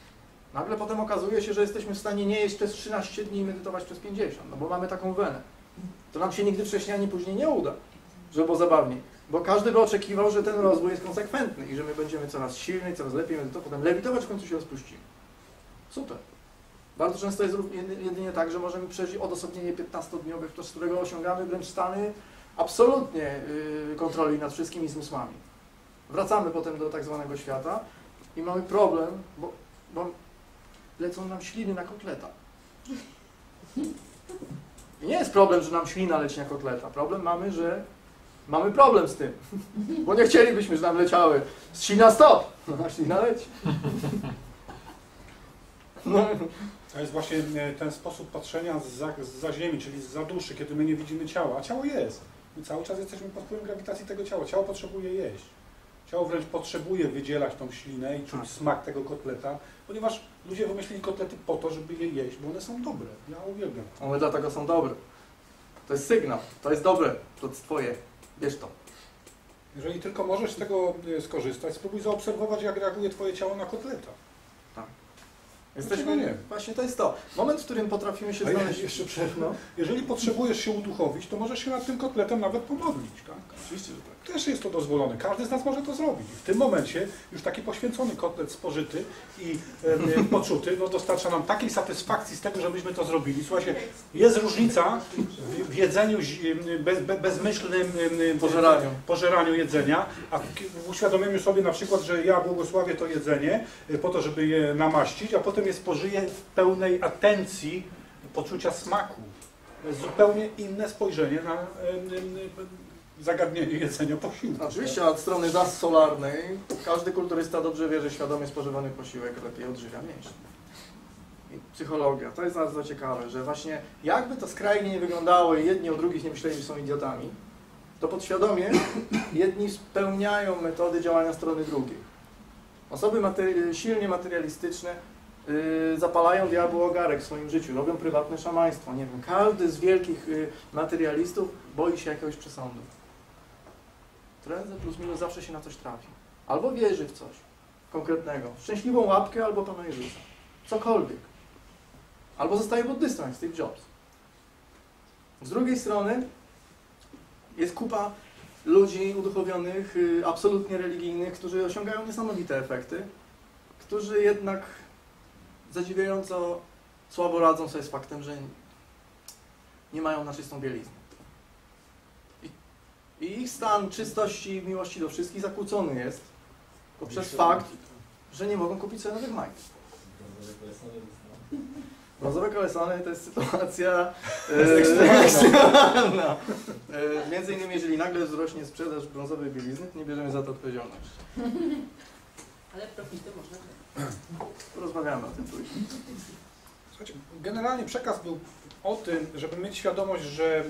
Nagle potem okazuje się, że jesteśmy w stanie nie jeść przez 13 dni i medytować przez 50, no bo mamy taką wenę. To nam się nigdy wcześniej ani później nie uda, żeby było zabawniej. Bo każdy by oczekiwał, że ten rozwój jest konsekwentny i że my będziemy coraz silniej, coraz lepiej medytować, potem lewitować, w końcu się rozpuścimy. Super. Bardzo często jest jedynie tak, że możemy przejść odosobnienie 15-dniowe, podczas którego osiągamy wręcz stany absolutnie yy, kontroli nad wszystkimi zmysłami. Wracamy potem do tak zwanego świata i mamy problem, bo, bo lecą nam śliny na kotleta. I nie jest problem, że nam ślina leci na kotleta. Problem mamy, że mamy problem z tym. Bo nie chcielibyśmy, że nam leciały ślina stop. No, a ślina leci. No, To jest właśnie e, ten sposób patrzenia za, za ziemi, czyli za duszy, kiedy my nie widzimy ciała, a ciało jest. My cały czas jesteśmy pod wpływem grawitacji tego ciała. Ciało potrzebuje jeść. Ciało wręcz potrzebuje wydzielać tą ślinę i czuć Tak. smak tego kotleta, ponieważ ludzie wymyślili kotlety po to, żeby je jeść, bo one są dobre. Ja uwielbiam. one dlatego są dobre. To jest sygnał. To jest dobre. To jest twoje. Bierz to. Jeżeli tylko możesz z tego e, skorzystać, spróbuj zaobserwować, jak reaguje twoje ciało na kotleta. Jesteśmy, nie? Właśnie to jest to. Moment, w którym potrafimy się znaleźć. jeszcze przerwę. No, Jeżeli potrzebujesz się uduchowić, to możesz się nad tym kotletem nawet pomodlić. Tak? oczywiście, że tak. Też jest to dozwolone. Każdy z nas może to zrobić. W tym momencie już taki poświęcony kotlet spożyty i e, poczuty, no dostarcza nam takiej satysfakcji z tego, że myśmy to zrobili. Słuchajcie, jest różnica w, w jedzeniu bez, be, bezmyślnym Pożeraniu. pożeraniu jedzenia, a uświadomieniu sobie na przykład, że ja błogosławię to jedzenie e, po to, żeby je namaścić, a potem je spożyję w pełnej atencji poczucia smaku. To jest zupełnie inne spojrzenie na zagadnienie jedzenia posiłku. Oczywiście, od strony das solarnej każdy kulturysta dobrze wie, że świadomie spożywany posiłek lepiej odżywia mięśnie. I psychologia, to jest bardzo ciekawe, że właśnie jakby to skrajnie nie wyglądało i jedni o drugich nie myśleli, że są idiotami, to podświadomie jedni spełniają metody działania strony drugiej. Osoby materi- silnie materialistyczne yy, zapalają diabłu ogarek w swoim życiu, robią prywatne szamaństwo. Nie wiem, każdy z wielkich yy, materialistów boi się jakiegoś przesądu. Prędzej plus minus zawsze się na coś trafi. Albo wierzy w coś konkretnego. W szczęśliwą łapkę albo Pana Jezusa. Cokolwiek. Albo zostaje buddystą, jak Steve Jobs. Z drugiej strony jest kupa ludzi uduchowionych, y, absolutnie religijnych, którzy osiągają niesamowite efekty, którzy jednak zadziwiająco słabo radzą sobie z faktem, że nie mają na czystą bieliznę. I, I ich stan czystości i miłości do wszystkich zakłócony jest poprzez fakt, że nie mogą kupić sobie nowych majtków. Brązowe kalesony to jest sytuacja e, ekstremalna. E, między innymi, jeżeli nagle wzrośnie sprzedaż brązowej bielizny, to nie bierzemy za to odpowiedzialności. Ale profity można mieć. Porozmawiamy o tym później. Słuchajcie, generalnie przekaz był o tym, żeby mieć świadomość, że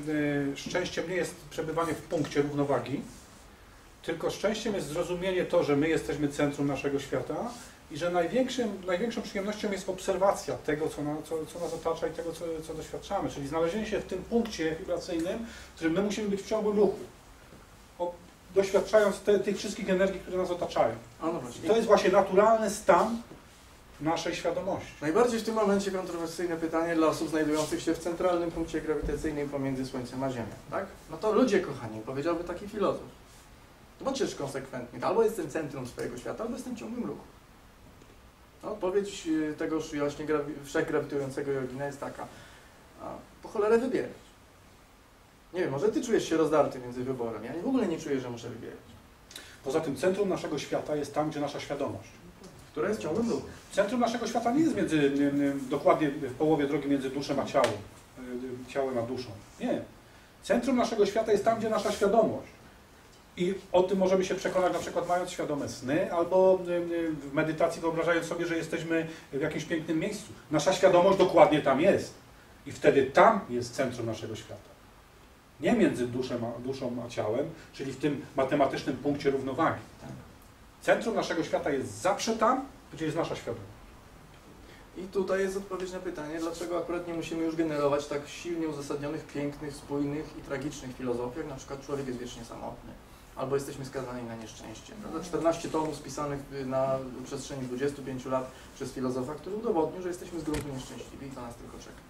y, szczęściem nie jest przebywanie w punkcie równowagi, tylko szczęściem jest zrozumienie to, że my jesteśmy centrum naszego świata i że największym, największą przyjemnością jest obserwacja tego, co, na, co, co nas otacza i tego, co, co doświadczamy, czyli znalezienie się w tym punkcie wibracyjnym, w którym my musimy być w ciągłym ruchu, doświadczając te, tych wszystkich energii, które nas otaczają. No. To jest właśnie naturalny stan naszej świadomości. Najbardziej w tym momencie kontrowersyjne pytanie dla osób znajdujących się w centralnym punkcie grawitacyjnym pomiędzy Słońcem a Ziemią, tak? No to ludzie kochani, powiedziałby taki filozof. Bądźcie konsekwentni. Albo jestem centrum swojego świata, albo jestem ciągłym ruchu. No, odpowiedź y, tegoż grawi- wszechgrawitującego jogina jest taka. A po cholerę wybierać. Nie wiem, może ty czujesz się rozdarty między wyborem. Ja w ogóle nie czuję, że muszę wybierać. Poza tym centrum naszego świata jest tam, gdzie nasza świadomość. Które jest w ciągłym ruchu. Centrum naszego świata nie jest między, dokładnie w połowie drogi między duszem a ciałem, y, ciałem a duszą. Nie. Centrum naszego świata jest tam, gdzie nasza świadomość. I o tym możemy się przekonać na przykład mając świadome sny, albo y, y, w medytacji wyobrażając sobie, że jesteśmy w jakimś pięknym miejscu. Nasza świadomość dokładnie tam jest. I wtedy tam jest centrum naszego świata. Nie między duszą a, ciałem, czyli w tym matematycznym punkcie równowagi. Centrum naszego świata jest zawsze tam, gdzie jest nasza świadomość. I tutaj jest odpowiedź na pytanie, dlaczego akurat nie musimy już generować tak silnie uzasadnionych, pięknych, spójnych i tragicznych filozofii, jak na przykład człowiek jest wiecznie samotny, albo jesteśmy skazani na nieszczęście. Prawda? 14 tomów spisanych na przestrzeni 25 lat przez filozofa, który udowodnił, że jesteśmy z gruntu nieszczęśliwi i to nas tylko czeka.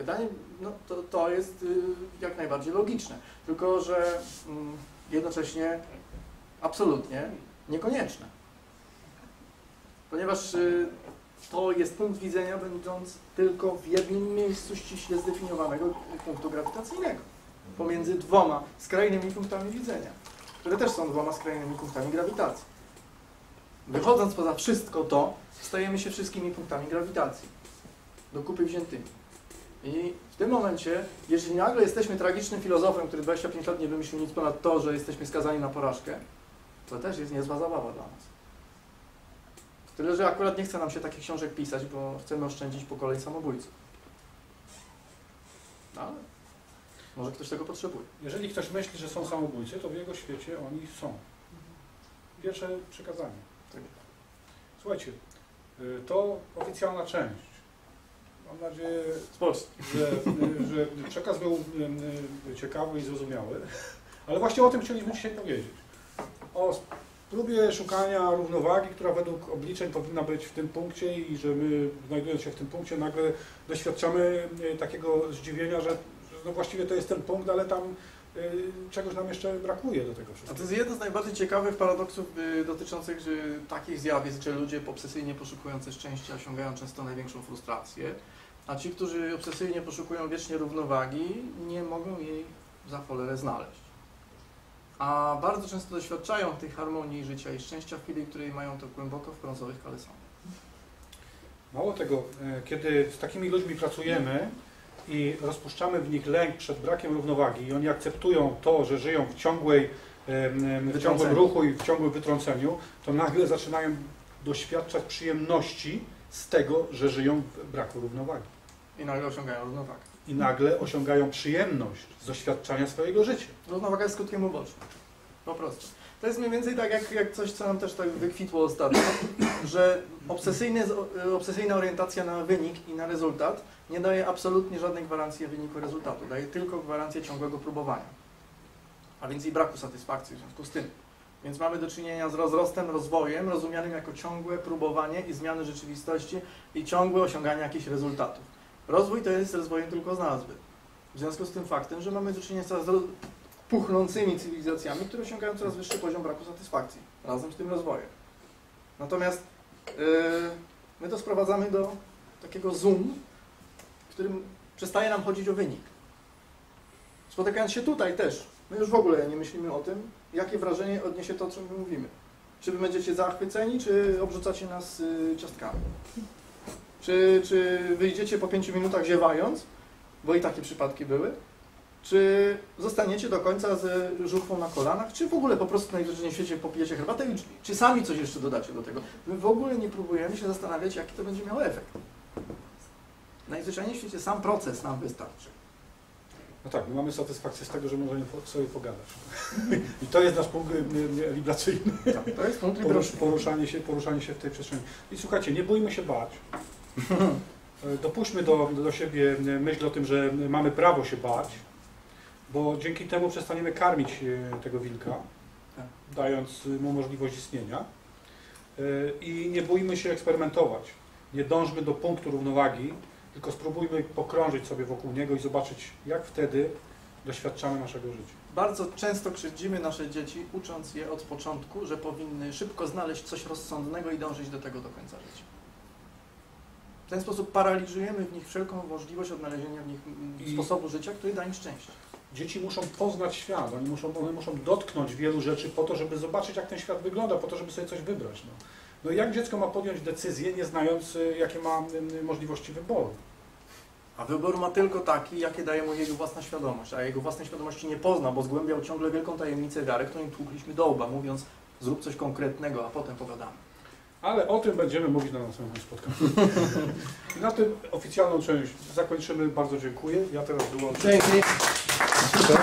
Pytanie, no to, to jest y, jak najbardziej logiczne, tylko że mm, jednocześnie absolutnie niekonieczne. Ponieważ y, to jest punkt widzenia będąc tylko w jednym miejscu ściśle zdefiniowanego punktu grawitacyjnego. Pomiędzy dwoma skrajnymi punktami widzenia, które też są dwoma skrajnymi punktami grawitacji. Wychodząc poza wszystko to, stajemy się wszystkimi punktami grawitacji. Do kupy wziętymi. I w tym momencie, jeżeli nagle jesteśmy tragicznym filozofem, który 25 lat nie wymyślił nic ponad to, że jesteśmy skazani na porażkę, to też jest niezła zabawa dla nas. Tyle, że akurat nie chce nam się takich książek pisać, bo chcemy oszczędzić po kolei samobójców. No, ale może ktoś tego potrzebuje. Jeżeli ktoś myśli, że są samobójcy, to w jego świecie oni są. Pierwsze przekazanie. Tak. Słuchajcie, y, to oficjalna część. Mam nadzieję, że, że przekaz był ciekawy i zrozumiały. Ale właśnie o tym chcieliśmy dzisiaj powiedzieć. O próbie szukania równowagi, która według obliczeń powinna być w tym punkcie i że my znajdując się w tym punkcie nagle doświadczamy takiego zdziwienia, że, że no właściwie to jest ten punkt, ale tam y, czegoś nam jeszcze brakuje do tego A to wszystkiego. jest jeden z najbardziej ciekawych paradoksów y, dotyczących takich zjawisk, że ludzie obsesyjnie poszukujący szczęścia osiągają często największą frustrację, a ci, którzy obsesyjnie poszukują wiecznie równowagi, nie mogą jej za cholerę znaleźć. A bardzo często doświadczają tej harmonii życia i szczęścia w chwili, w której mają to głęboko w brązowych kalesonach. Mało tego, e, kiedy z takimi ludźmi pracujemy i rozpuszczamy w nich lęk przed brakiem równowagi i oni akceptują to, że żyją w, ciągłej, w ciągłym ruchu i w ciągłym wytrąceniu, to nagle zaczynają doświadczać przyjemności z tego, że żyją w braku równowagi. I nagle osiągają równowagę. I nagle osiągają przyjemność z doświadczania swojego życia. Równowaga jest skutkiem ubocznym. Po prostu. To jest mniej więcej tak jak, jak coś, co nam też tak wykwitło ostatnio, że obsesyjne, obsesyjna orientacja na wynik i na rezultat nie daje absolutnie żadnej gwarancji wyniku rezultatu. Daje tylko gwarancję ciągłego próbowania. A więc i braku satysfakcji w związku z tym. Więc mamy do czynienia z rozrostem, rozwojem, rozumianym jako ciągłe próbowanie i zmiany rzeczywistości i ciągłe osiąganie jakichś rezultatów. Rozwój to jest rozwojem tylko z nazwy. W związku z tym faktem, że mamy do czynienia z coraz puchnącymi cywilizacjami, które osiągają coraz wyższy poziom braku satysfakcji razem z tym rozwojem. Natomiast yy, my to sprowadzamy do takiego zoom, w którym przestaje nam chodzić o wynik. Spotykając się tutaj też, my już w ogóle nie myślimy o tym, jakie wrażenie odniesie to, o czym my mówimy. Czy wy będziecie zachwyceni, czy obrzucacie nas y, ciastkami. Czy, czy wyjdziecie po 5 minutach ziewając, bo i takie przypadki były, czy zostaniecie do końca z żuchwą na kolanach, czy w ogóle po prostu najwyżej w świecie popijecie herbatę, i- czy sami coś jeszcze dodacie do tego. My w ogóle nie próbujemy się zastanawiać, jaki to będzie miało efekt. Najzwyczajniej w świecie sam proces nam wystarczy. No tak, my mamy satysfakcję z tego, że możemy sobie pogadać. I to jest nasz punkt y, y, libracyjny. Tak, to jest punkt poruszanie, się, poruszanie się w tej przestrzeni. I słuchajcie, nie bójmy się bać. Dopuśćmy do, do siebie e, myśl o tym, że mamy prawo się bać, bo dzięki temu przestaniemy karmić e, tego wilka, Tak. dając mu możliwość istnienia. E, I nie bójmy się eksperymentować. Nie dążmy do punktu równowagi, tylko spróbujmy pokrążyć sobie wokół niego i zobaczyć, jak wtedy doświadczamy naszego życia. Bardzo często krzywdzimy nasze dzieci, ucząc je od początku, że powinny szybko znaleźć coś rozsądnego i dążyć do tego do końca życia. W ten sposób paraliżujemy w nich wszelką możliwość odnalezienia w nich I- sposobu życia, który da im szczęście. Dzieci muszą poznać świat, oni muszą, one muszą dotknąć wielu rzeczy po to, żeby zobaczyć, jak ten świat wygląda, po to, żeby sobie coś wybrać. No, no jak dziecko ma podjąć decyzję, nie znając, y, jakie ma y, możliwości wyboru? A wybór ma tylko taki, jakie daje mu jego własna świadomość, a jego własnej świadomości nie pozna, bo zgłębiał ciągle wielką tajemnicę wiary, którą tłukliśmy do łba, mówiąc zrób coś konkretnego, a potem pogadamy. Ale o tym będziemy mówić na następnym spotkaniu. Na tym oficjalną część zakończymy. Bardzo dziękuję. Ja teraz wyłączę. Dzięki. Super.